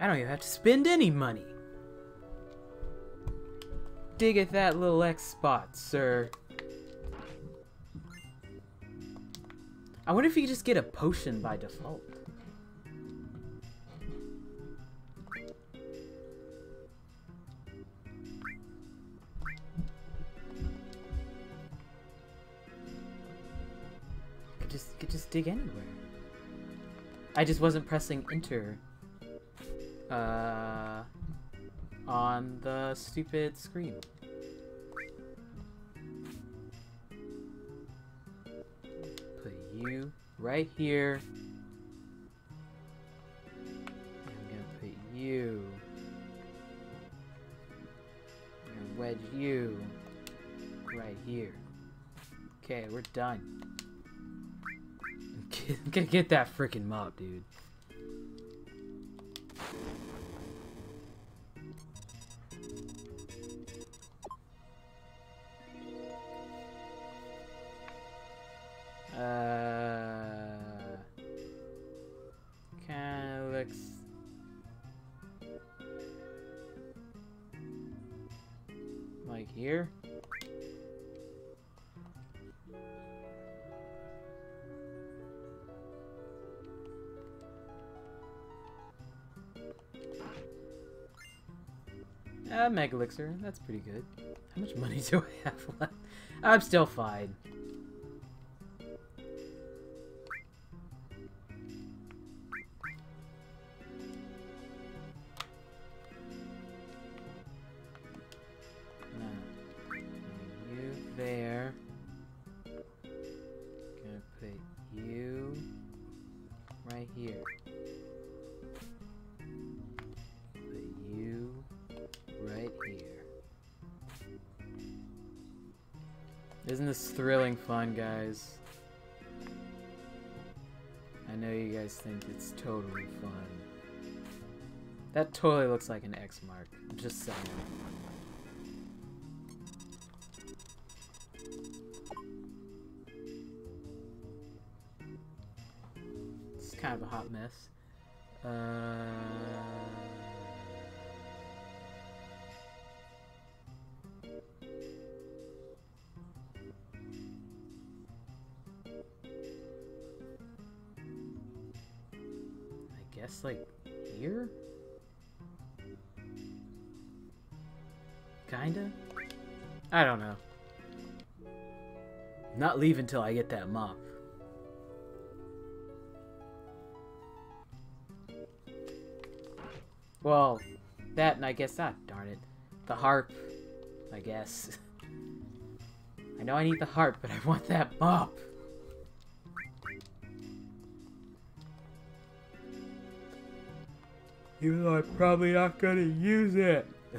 S1: I don't even have to spend any money. Dig at that little X spot, sir. I wonder if you could just get a potion by default. Could just dig anywhere. I just wasn't pressing enter uh on the stupid screen. Put you right here. I'm gonna put you. I'm gonna wedge you right here. Okay, we're done. I'm gonna get that freaking mop, dude. Uh, kind of looks. Like here? Uh, Megalixir, that's pretty good. How much money do I have left? I'm still fine. Looks like an X mark. Just saying. Until I get that mop. Well, that and I guess that, darn it. The harp, I guess. I know I need the harp, but I want that mop. Even though I'm probably not gonna use it.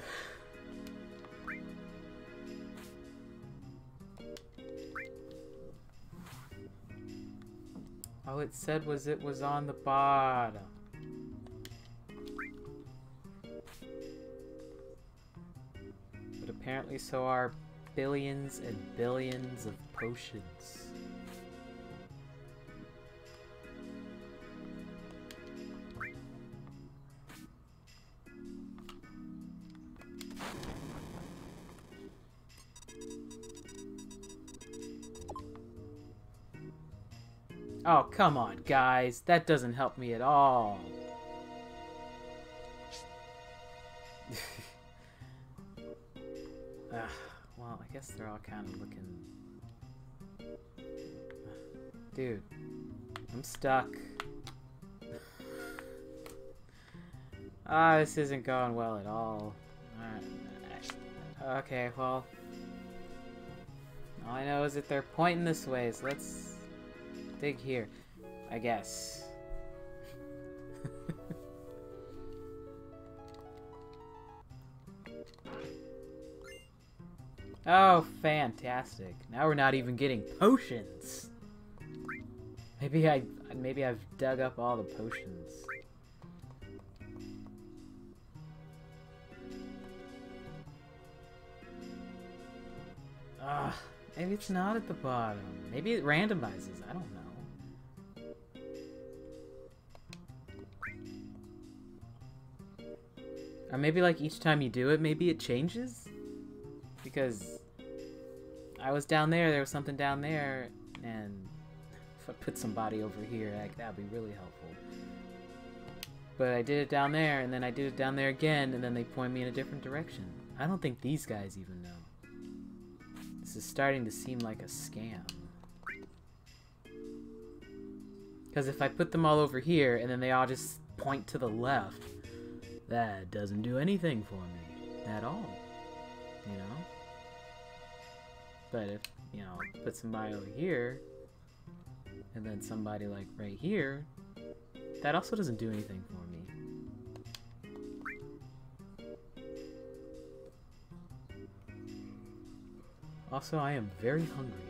S1: It said was it was on the bottom. But apparently so are billions and billions of potions. Come on, guys. That doesn't help me at all. Ugh, well, I guess they're all kind of looking... Dude, I'm stuck. Ah, this isn't going well at all. Alright. Okay, well... All I know is that they're pointing this way, so let's dig here. I guess. oh, fantastic. Now we're not even getting potions. Maybe I maybe I've dug up all the potions. Ugh, maybe it's not at the bottom. Maybe it randomizes. I don't know. Or maybe like each time you do it, maybe it changes? Because I was down there, there was something down there, and if I put somebody over here, like, that'd be really helpful. But I did it down there, and then I did it down there again, and then they point me in a different direction. I don't think these guys even know. This is starting to seem like a scam. Because if I put them all over here, and then they all just point to the left, that doesn't do anything for me at all. You know? But if, you know, put somebody over here, and then somebody like right here, that also doesn't do anything for me. Also, I am very hungry.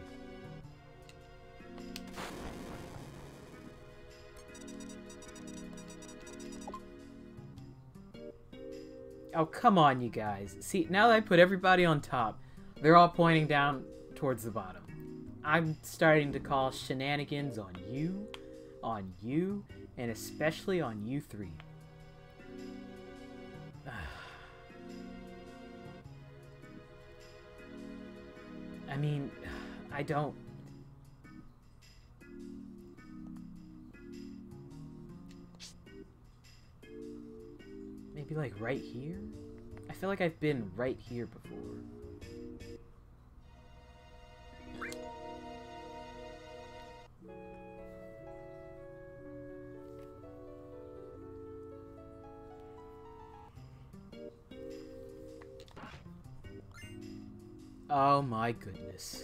S1: Oh, come on, you guys. See, now that I put everybody on top, they're all pointing down towards the bottom. I'm starting to call shenanigans on you, on you, and especially on you three. I mean, I don't... Maybe like right here? I feel like I've been right here before. Oh my goodness.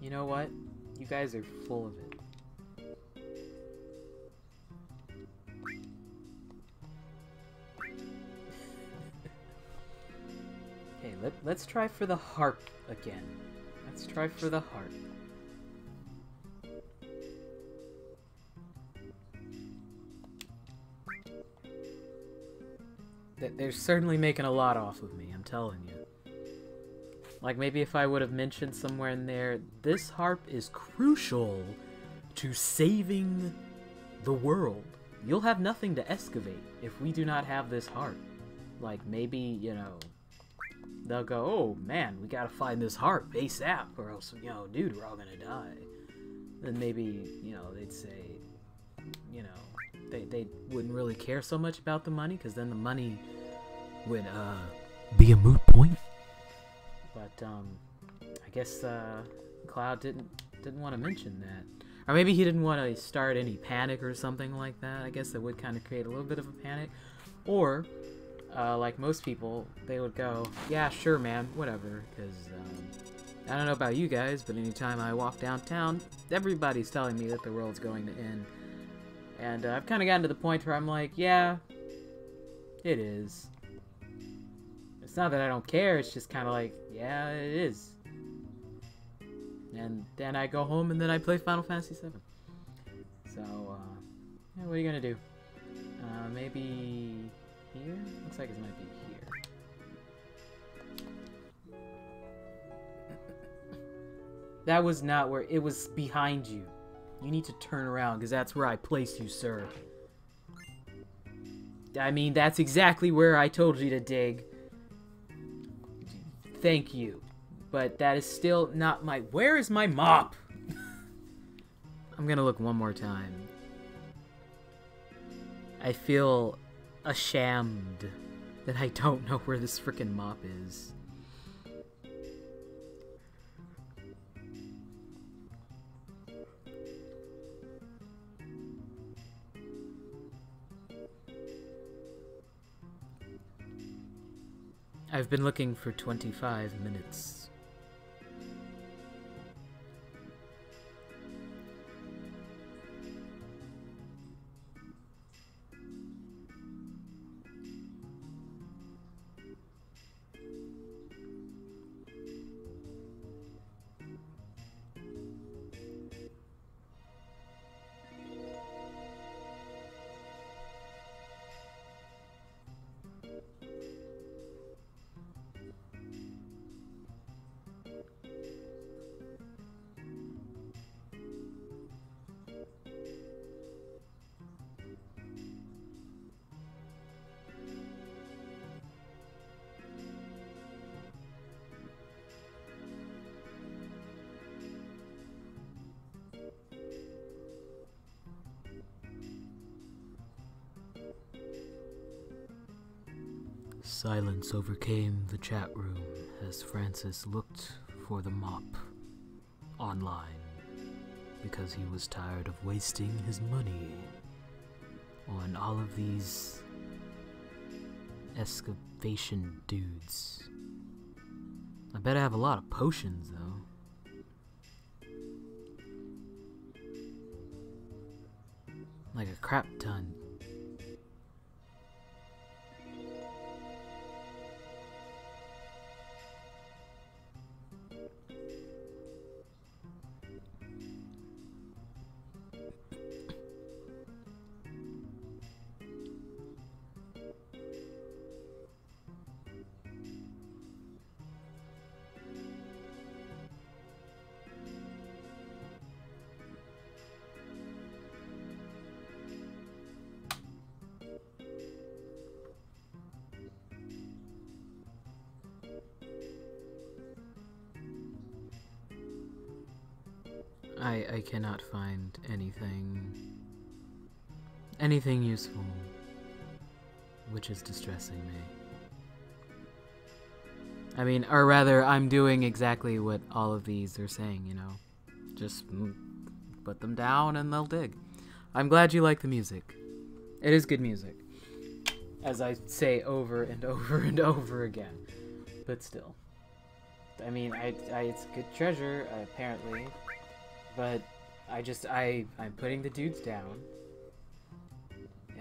S1: You know what? You guys are full of it. Let, let's try for the harp again. Let's try for the harp. They're certainly making a lot off of me, I'm telling you. Like maybe if I would have mentioned somewhere in there, this harp is crucial to saving the world. You'll have nothing to excavate if we do not have this harp. Like maybe, you know, they'll go, oh man, we gotta find this harp ASAP or else, you know, dude, we're all gonna die. Then maybe, you know, they'd say, you know, they, they wouldn't really care so much about the money because then the money would, uh, be a moot point. But um, I guess uh, Cloud didn't didn't want to mention that, or maybe he didn't want to start any panic or something like that. I guess that would kind of create a little bit of a panic, or uh, like most people, they would go, "Yeah, sure, man, whatever," because. Um, I don't know about you guys, but anytime I walk downtown, everybody's telling me that the world's going to end. And uh, I've kind of gotten to the point where I'm like, yeah, it is. It's not that I don't care, it's just kind of like, yeah, it is. And then I go home and then I play Final Fantasy VII. So, uh, yeah, what are you gonna do? Uh, maybe here? Looks like it might be here. that was not where, it was behind you. You need to turn around, because that's where I placed you, sir. I mean, that's exactly where I told you to dig. Thank you. But that is still not my... Where is my mop? I'm gonna look one more time. I feel ashamed that I don't know where this freaking mop is. I've been looking for 25 minutes. Overcame the chat room as Francis looked for the mop online because he was tired of wasting his money on all of these excavation dudes. I bet I have a lot of potions though. Like a crap ton. Cannot find anything anything useful, which is distressing me. I mean, or rather, I'm doing exactly what all of these are saying, you know. Just put them down and they'll dig. I'm glad you like the music. It is good music. As I say over and over and over again. But still. I mean, I, I it's good treasure, apparently. But I just I I'm putting the dudes down.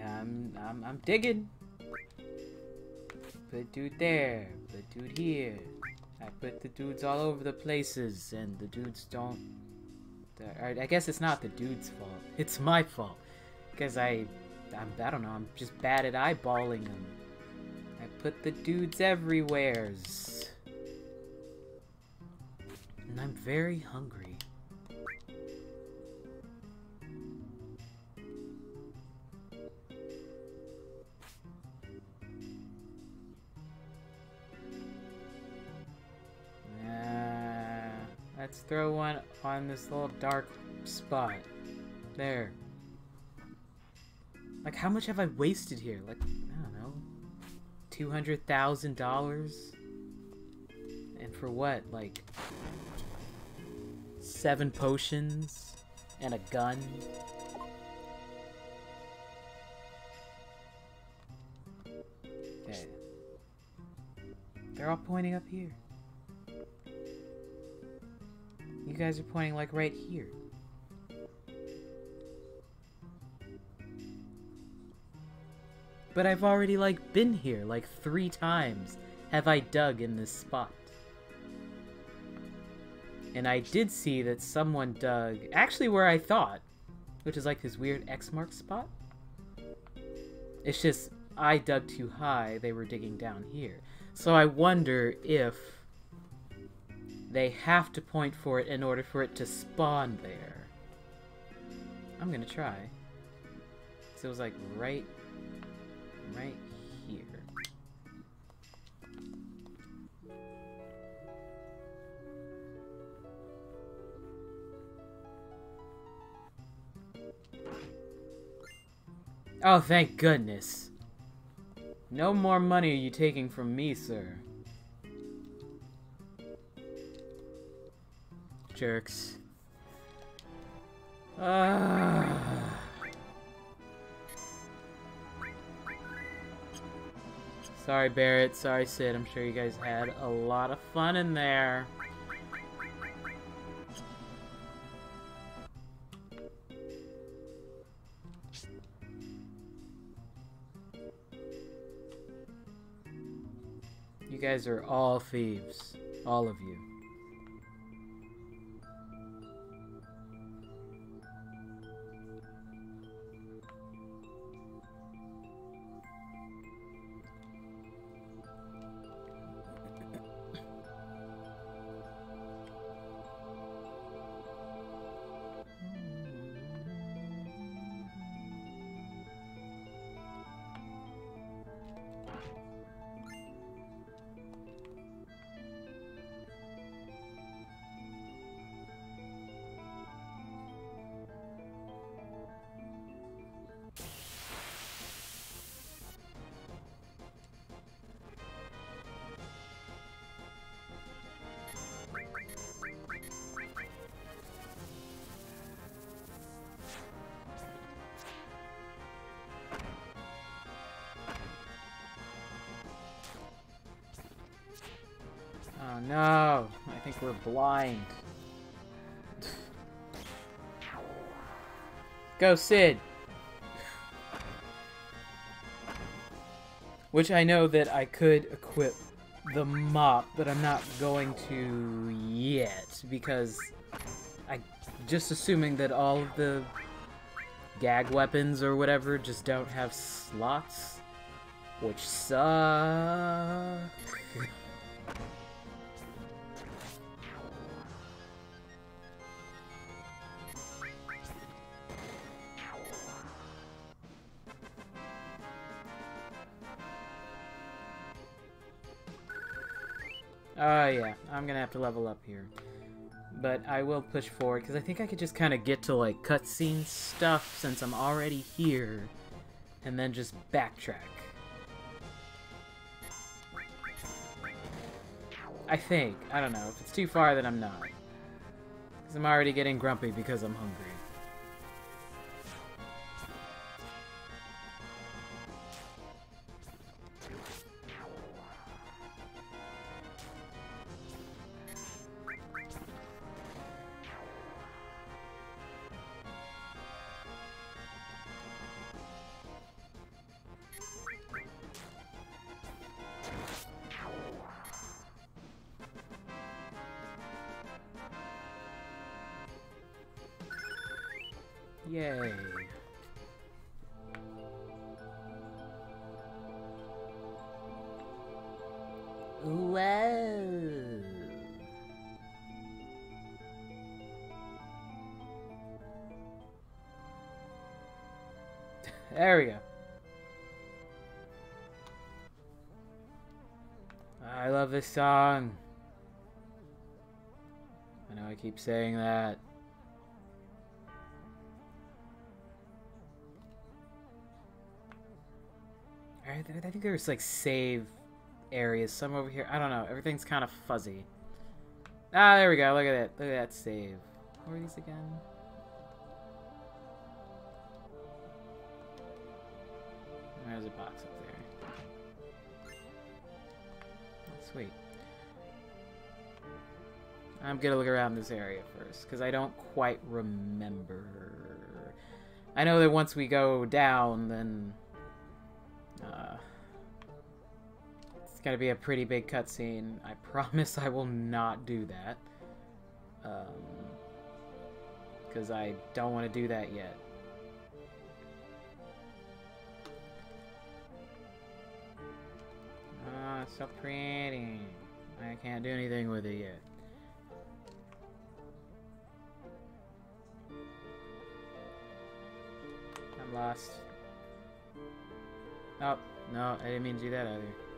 S1: I'm I'm I'm digging. Put dude there. Put dude here. I put the dudes all over the places, and the dudes don't. I guess it's not the dude's fault. It's my fault, because I, I'm I don't know. I'm just bad at eyeballing them. I put the dudes everywheres, and I'm very hungry. Let's throw one on this little dark spot. There. Like, how much have I wasted here? Like, I don't know. $200,000? And for what? Like, seven potions? And a gun? Okay. They're all pointing up here. Guys are pointing like right here. But I've already like been here like three times have I dug in this spot. And I did see that someone dug actually where I thought, which is like this weird X mark spot. It's just I dug too high, they were digging down here. So I wonder if they have to point for it in order for it to spawn there. I'm gonna try. So it was like right, right here. Oh, thank goodness. No more money are you taking from me, sir. Jerks. Ah. Sorry, Barret. Sorry, Cid. I'm sure you guys had a lot of fun in there. You guys are all thieves. All of you. We're blind. Go, Cid! Which I know that I could equip the mop, but I'm not going to yet, because I just assuming that all of the gag weapons or whatever just don't have slots, which suck. Oh, yeah. I'm gonna have to level up here. But I will push forward, because I think I could just kind of get to, like, cutscene stuff since I'm already here. And then just backtrack. I think. I don't know. If it's too far, then I'm not. Because I'm already getting grumpy because I'm hungry. This song. I know I keep saying that. I think there's like save areas. Some over here. I don't know. Everything's kind of fuzzy. Ah, there we go. Look at it. Look at that save. What are these again? Sweet. I'm gonna look around this area first, because I don't quite remember. I know that once we go down, then uh, it's gonna be a pretty big cutscene. I promise I will not do that. Because um, I don't want to do that yet. So pretty. I can't do anything with it yet. I'm lost. Oh, no, I didn't mean to do that either.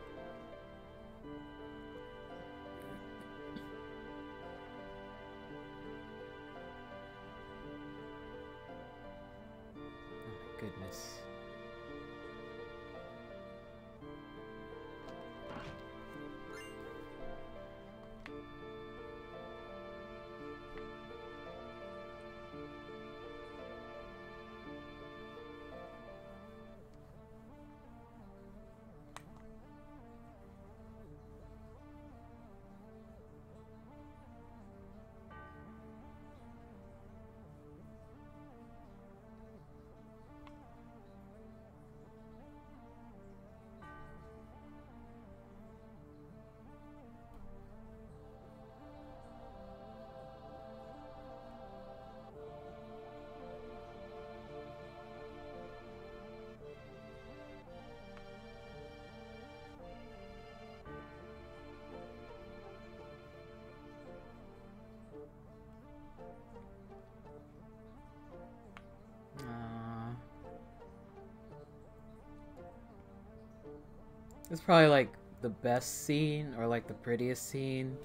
S1: It's probably like the best scene or like the prettiest scene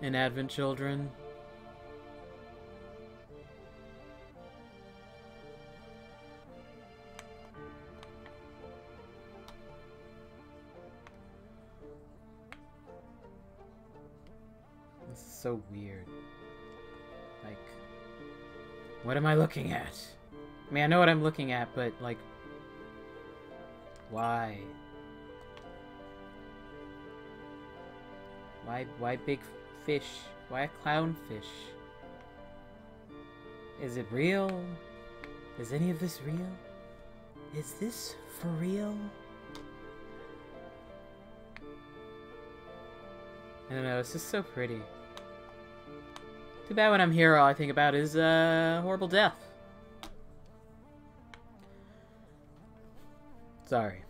S1: in Advent Children. This is so weird. Like, what am I looking at? I mean, I know what I'm looking at, but like, why? Why, why big fish? Why a clownfish? Is it real? Is any of this real? Is this for real? I don't know, it's just so pretty. Too bad when I'm here, all I think about is, uh, horrible death. Sorry.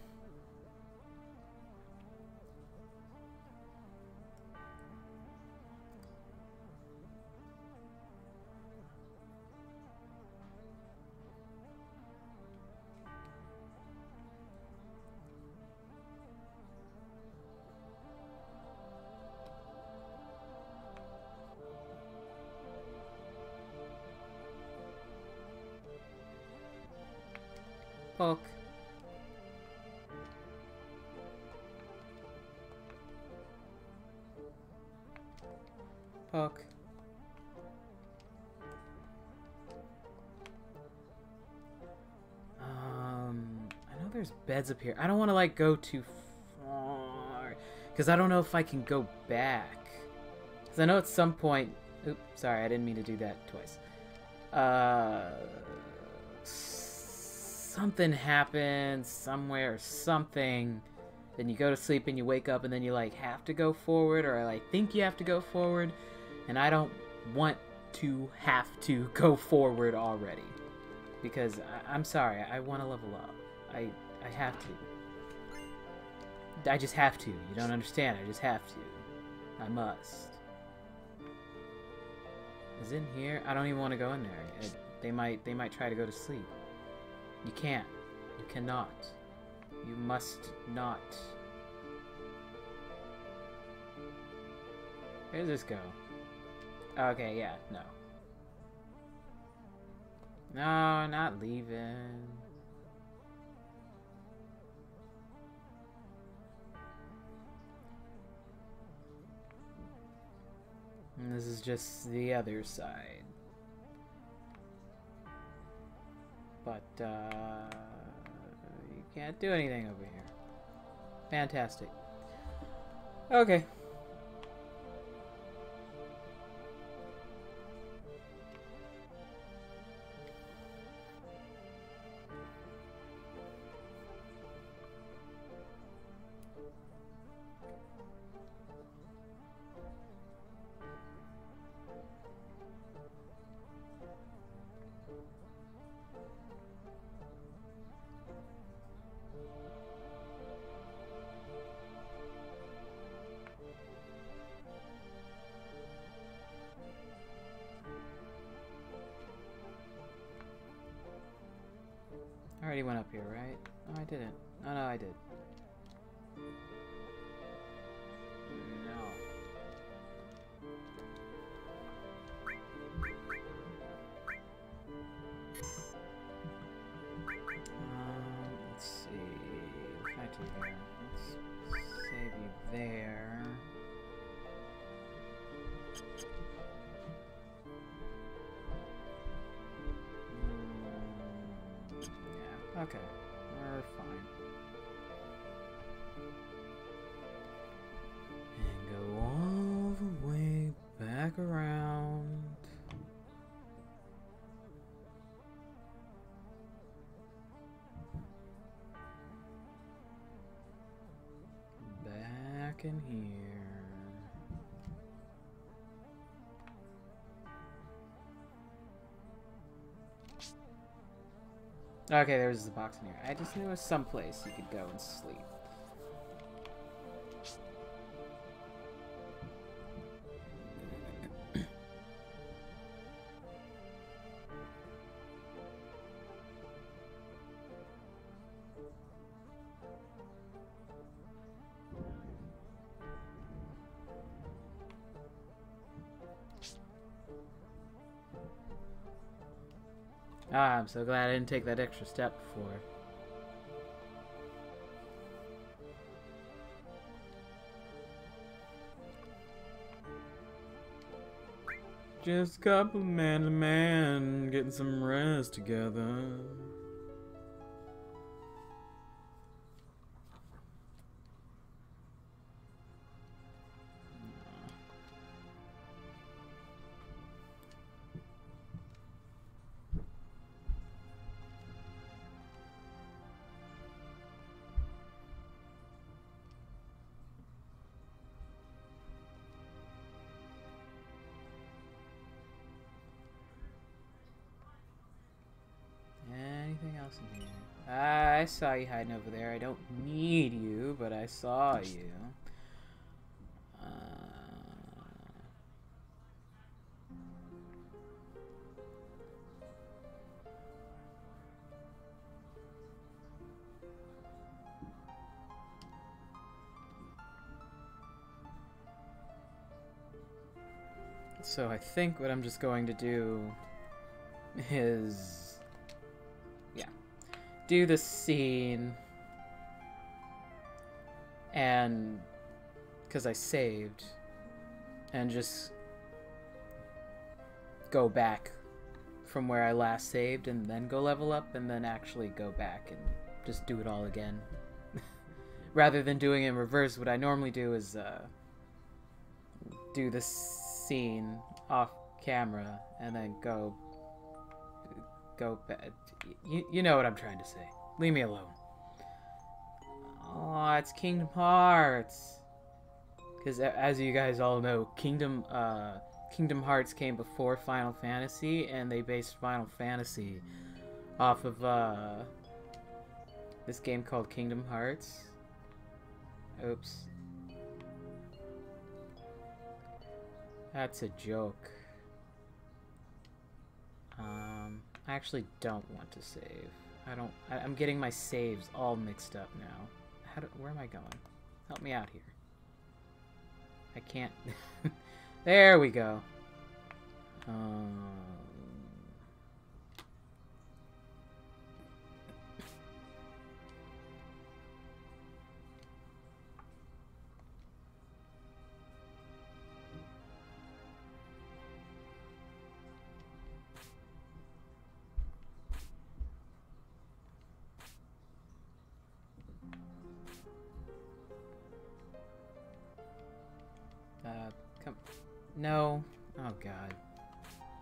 S1: Beds up here. I don't want to like go too far because I don't know if I can go back. Because I know at some point. Oops, sorry, I didn't mean to do that twice. Uh, something happens somewhere something. Then you go to sleep and you wake up and then you like have to go forward or like think you have to go forward. And I don't want to have to go forward already. Because I- I'm sorry, I want to level up. I I have to. I just have to. You don't understand. I just have to. I must. Is in here? I don't even want to go in there. They might they might try to go to sleep. You can't. You cannot. You must not. Where does this go? Okay, yeah, no. No, not leaving. And this is just the other side. But, uh, you can't do anything over here. Fantastic. Okay. Already went up here, right? Oh, I didn't. Oh, no, I did. Okay. We're fine. And go all the way back around. Back in here. Okay, there's the box in here. I just knew it was someplace you could go and sleep. I'm so glad I didn't take that extra step before. Just a couple man to man getting some rest together. Saw you hiding over there. I don't need you, but I saw you. Uh, So I think what I'm just going to do is, do the scene, and because I saved, and just go back from where I last saved, and then go level up, and then actually go back and just do it all again. Rather than doing it in reverse, what I normally do is uh, do the scene off camera and then go go back. You, you know what I'm trying to say. Leave me alone. Oh, it's Kingdom Hearts. Because as you guys all know, Kingdom uh, Kingdom Hearts came before Final Fantasy, and they based Final Fantasy off of uh, this game called Kingdom Hearts. Oops. That's a joke. Um, I actually don't want to save. I don't. I, am getting my saves all mixed up now. How do, where am I going? Help me out here. I can't. there we go. Um,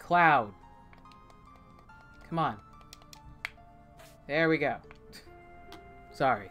S1: Cloud. Come on. There we go. Sorry.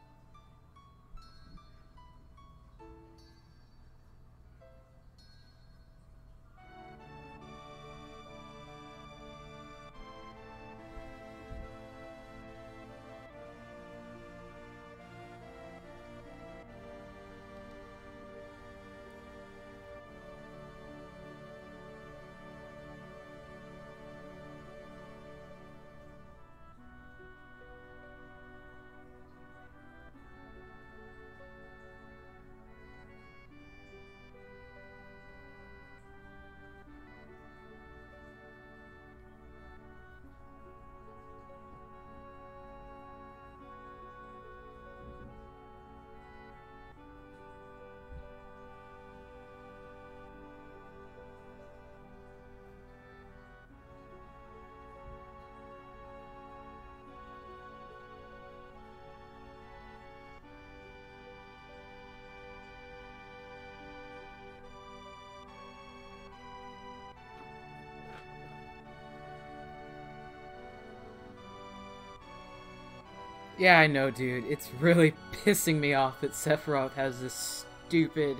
S1: Yeah, I know, dude. It's really pissing me off that Sephiroth has this stupid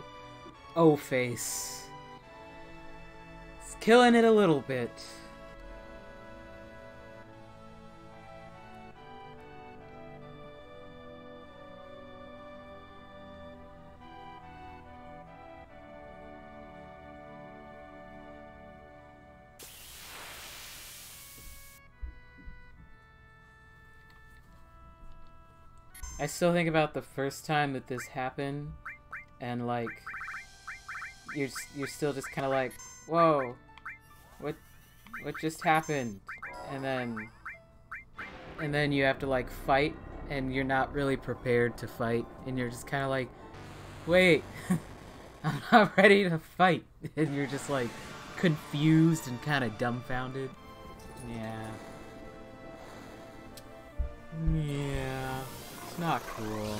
S1: O face. It's killing it a little bit. I still think about the first time that this happened, and like, you're you're still just kind of like, whoa, what what just happened? And then and then you have to like fight, and you're not really prepared to fight, and you're just kind of like, wait, I'm not ready to fight, and you're just like confused and kind of dumbfounded. Yeah. Yeah. It's not cool.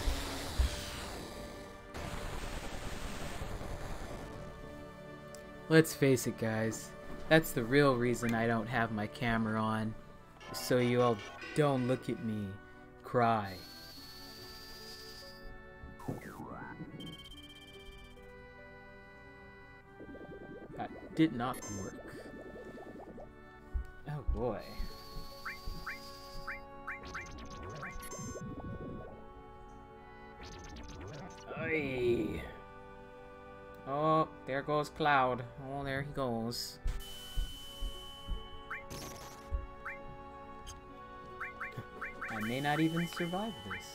S1: Let's face it, guys. That's the real reason I don't have my camera on. So you all don't look at me cry. That did not work. Oh boy. Oy. Oh, there goes Cloud. Oh, there he goes. I may not even survive this.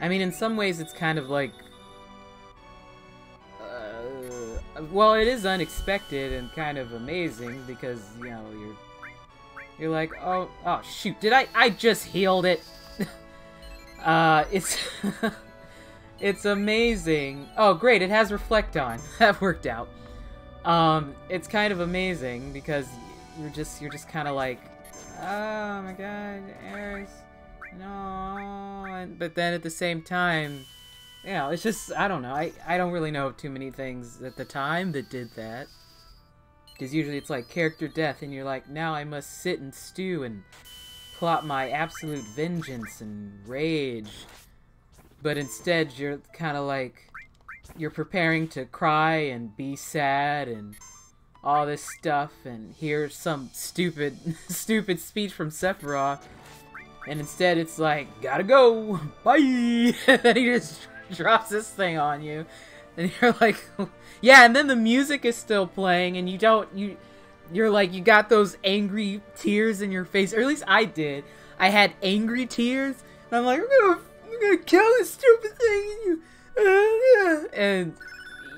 S1: I mean, in some ways, it's kind of like well, it is unexpected and kind of amazing because you know you're you're like, oh, oh shoot, did I? I just healed it. uh, it's it's amazing. Oh, great, it has reflect on. that worked out. Um, it's kind of amazing because you're just you're just kind of like, oh my god, Aeris, no. But then at the same time you know, it's just, I don't know. I, I don't really know too many things at the time that did that. Because usually it's like character death, and you're like, now I must sit and stew and plot my absolute vengeance and rage. But instead, you're kind of like, you're preparing to cry and be sad and all this stuff, and hear some stupid, stupid speech from Sephiroth. And instead, it's like, gotta go, bye! and he just drops this thing on you, and you're like, yeah, and then the music is still playing, and you don't, you, you're like, you got those angry tears in your face, or at least I did. I had angry tears, and I'm like, I'm gonna, gonna kill this stupid thing, and you, and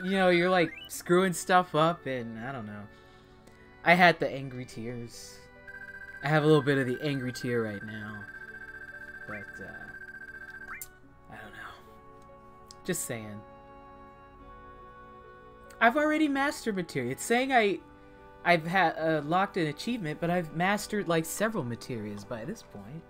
S1: you know, you're like screwing stuff up, and I don't know. I had the angry tears. I have a little bit of the angry tear right now, but. uh just saying. I've already mastered materia. It's saying I, I've had uh, locked an achievement, but I've mastered like several materias by this point.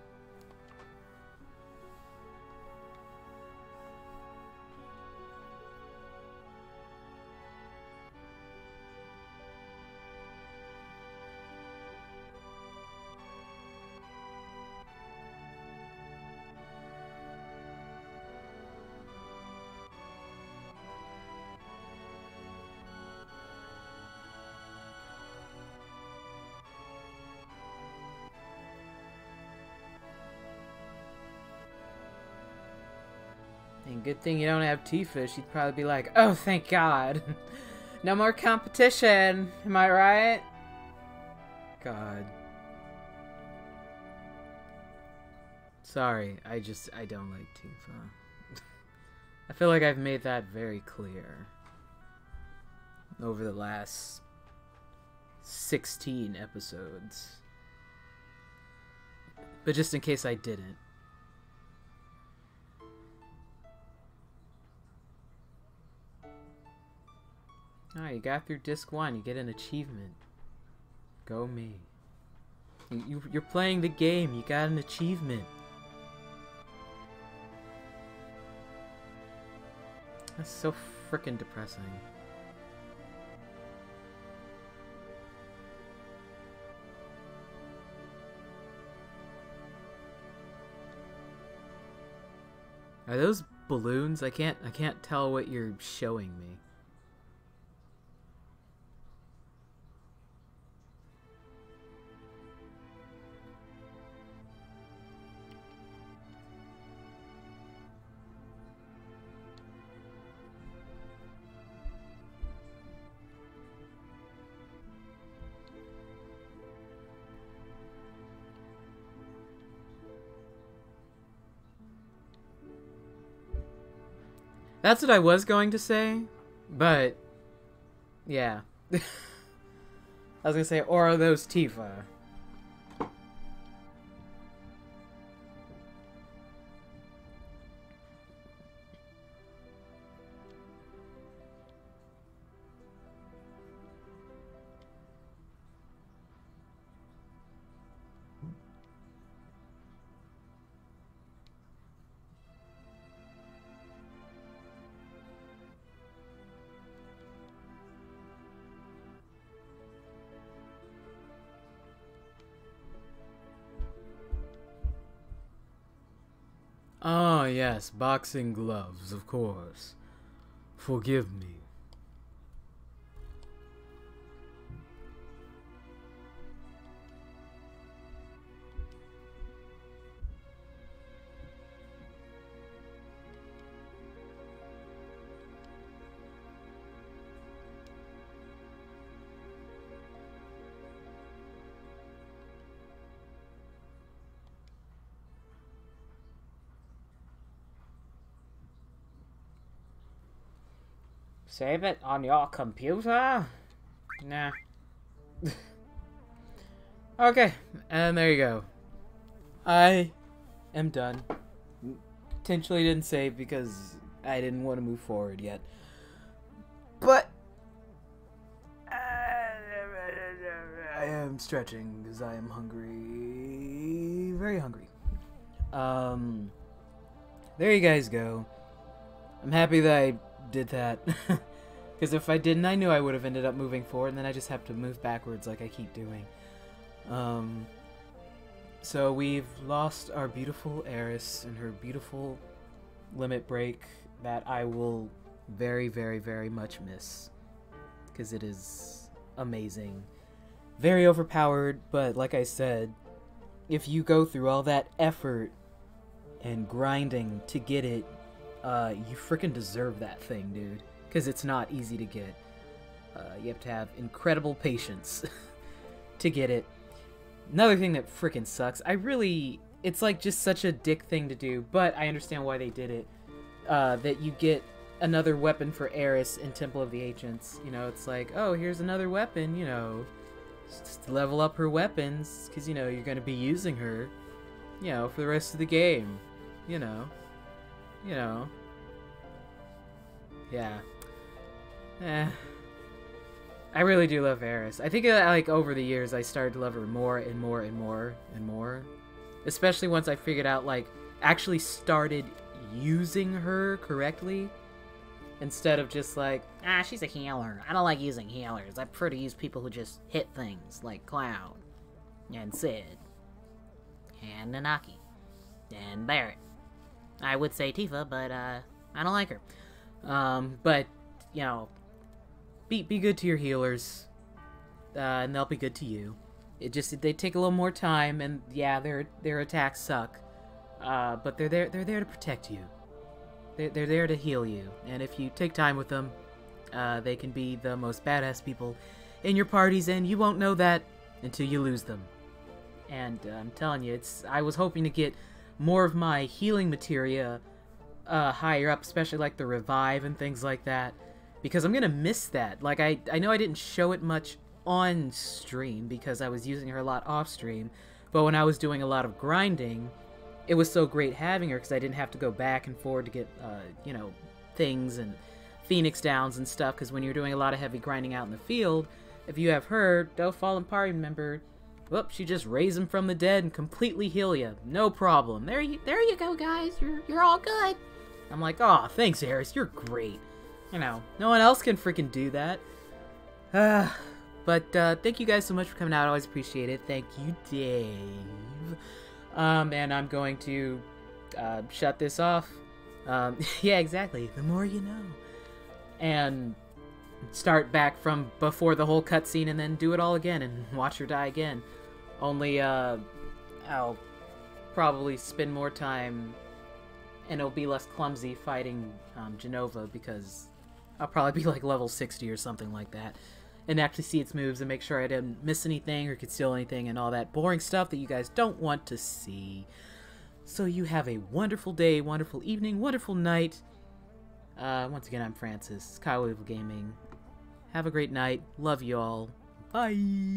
S1: Good thing you don't have Tifa. She'd probably be like, oh, thank God. no more competition. Am I right? God. Sorry, I just, I don't like Tifa. I feel like I've made that very clear over the last 16 episodes. But just in case I didn't. Alright, you got through disc one. You get an achievement. Go me. You, you, you're playing the game. You got an achievement. That's so freaking depressing. Are those balloons? I can't I can't tell what you're showing me. That's what I was going to say, but yeah. I was gonna say, or are those Tifa? Yes, boxing gloves, of course. Forgive me.
S2: Save it on your computer?
S1: Nah. okay, and there you go. I am done. Potentially didn't save because I didn't want to move forward yet. But I am stretching because I am hungry, very hungry. Um, there you guys go. I'm happy that I did that. Because if I didn't, I knew I would have ended up moving forward, and then I just have to move backwards like I keep doing. Um, so we've lost our beautiful Aeris and her beautiful limit break that I will very, very, very much miss. Because it is amazing. Very overpowered, but like I said, if you go through all that effort and grinding to get it, uh, you freaking deserve that thing, dude because it's not easy to get. Uh, you have to have incredible patience to get it. Another thing that freaking sucks, I really, it's like just such a dick thing to do, but I understand why they did it. Uh, that you get another weapon for Aeris in Temple of the Ancients. You know, it's like, oh, here's another weapon, you know, just level up her weapons, because, you know, you're going to be using her, you know, for the rest of the game. You know. You know. Yeah. Eh. I really do love Aeris. I think uh, like over the years I started to love her more and more and more and more. Especially once I figured out like actually started using her correctly instead of just like
S2: ah she's a healer. I don't like using healers. I prefer to use people who just hit things like Cloud and Cid, and Nanaki and Barret. I would say Tifa, but uh I don't like her.
S1: Um, but you know, be be good to your healers, uh, and they'll be good to you. It just they take a little more time, and yeah, their their attacks suck, uh, but they're there they're there to protect you. They're they're there to heal you, and if you take time with them, uh, they can be the most badass people in your parties, and you won't know that until you lose them. And uh, I'm telling you, it's I was hoping to get more of my healing materia uh, higher up, especially like the revive and things like that because I'm gonna miss that. Like I I know I didn't show it much on stream because I was using her a lot off stream, but when I was doing a lot of grinding, it was so great having her because I didn't have to go back and forward to get uh, you know things and phoenix downs and stuff. Because when you're doing a lot of heavy grinding out in the field, if you have her, no fallen party member. Whoop, she just raise him from the dead and completely heal you. No problem. There you, there you go, guys. You're, you're all good. I'm like, oh, thanks, Aeris. You're great. You know, no one else can freaking do that. Uh, but uh, thank you guys so much for coming out. I always appreciate it. Thank you, Dave. Um, and I'm going to uh, shut this off. Um, yeah, exactly. The more you know. And start back from before the whole cutscene and then do it all again and watch her die again. Only, uh, I'll probably spend more time and it'll be less clumsy fighting um, Jenova because I'll probably be like level 60 or something like that. And actually see its moves and make sure I didn't miss anything or could steal anything and all that boring stuff that you guys don't want to see. So you have a wonderful day, wonderful evening, wonderful night. Uh, once again, I'm Francis, Skywave Gaming. Have a great night. Love you all. Bye.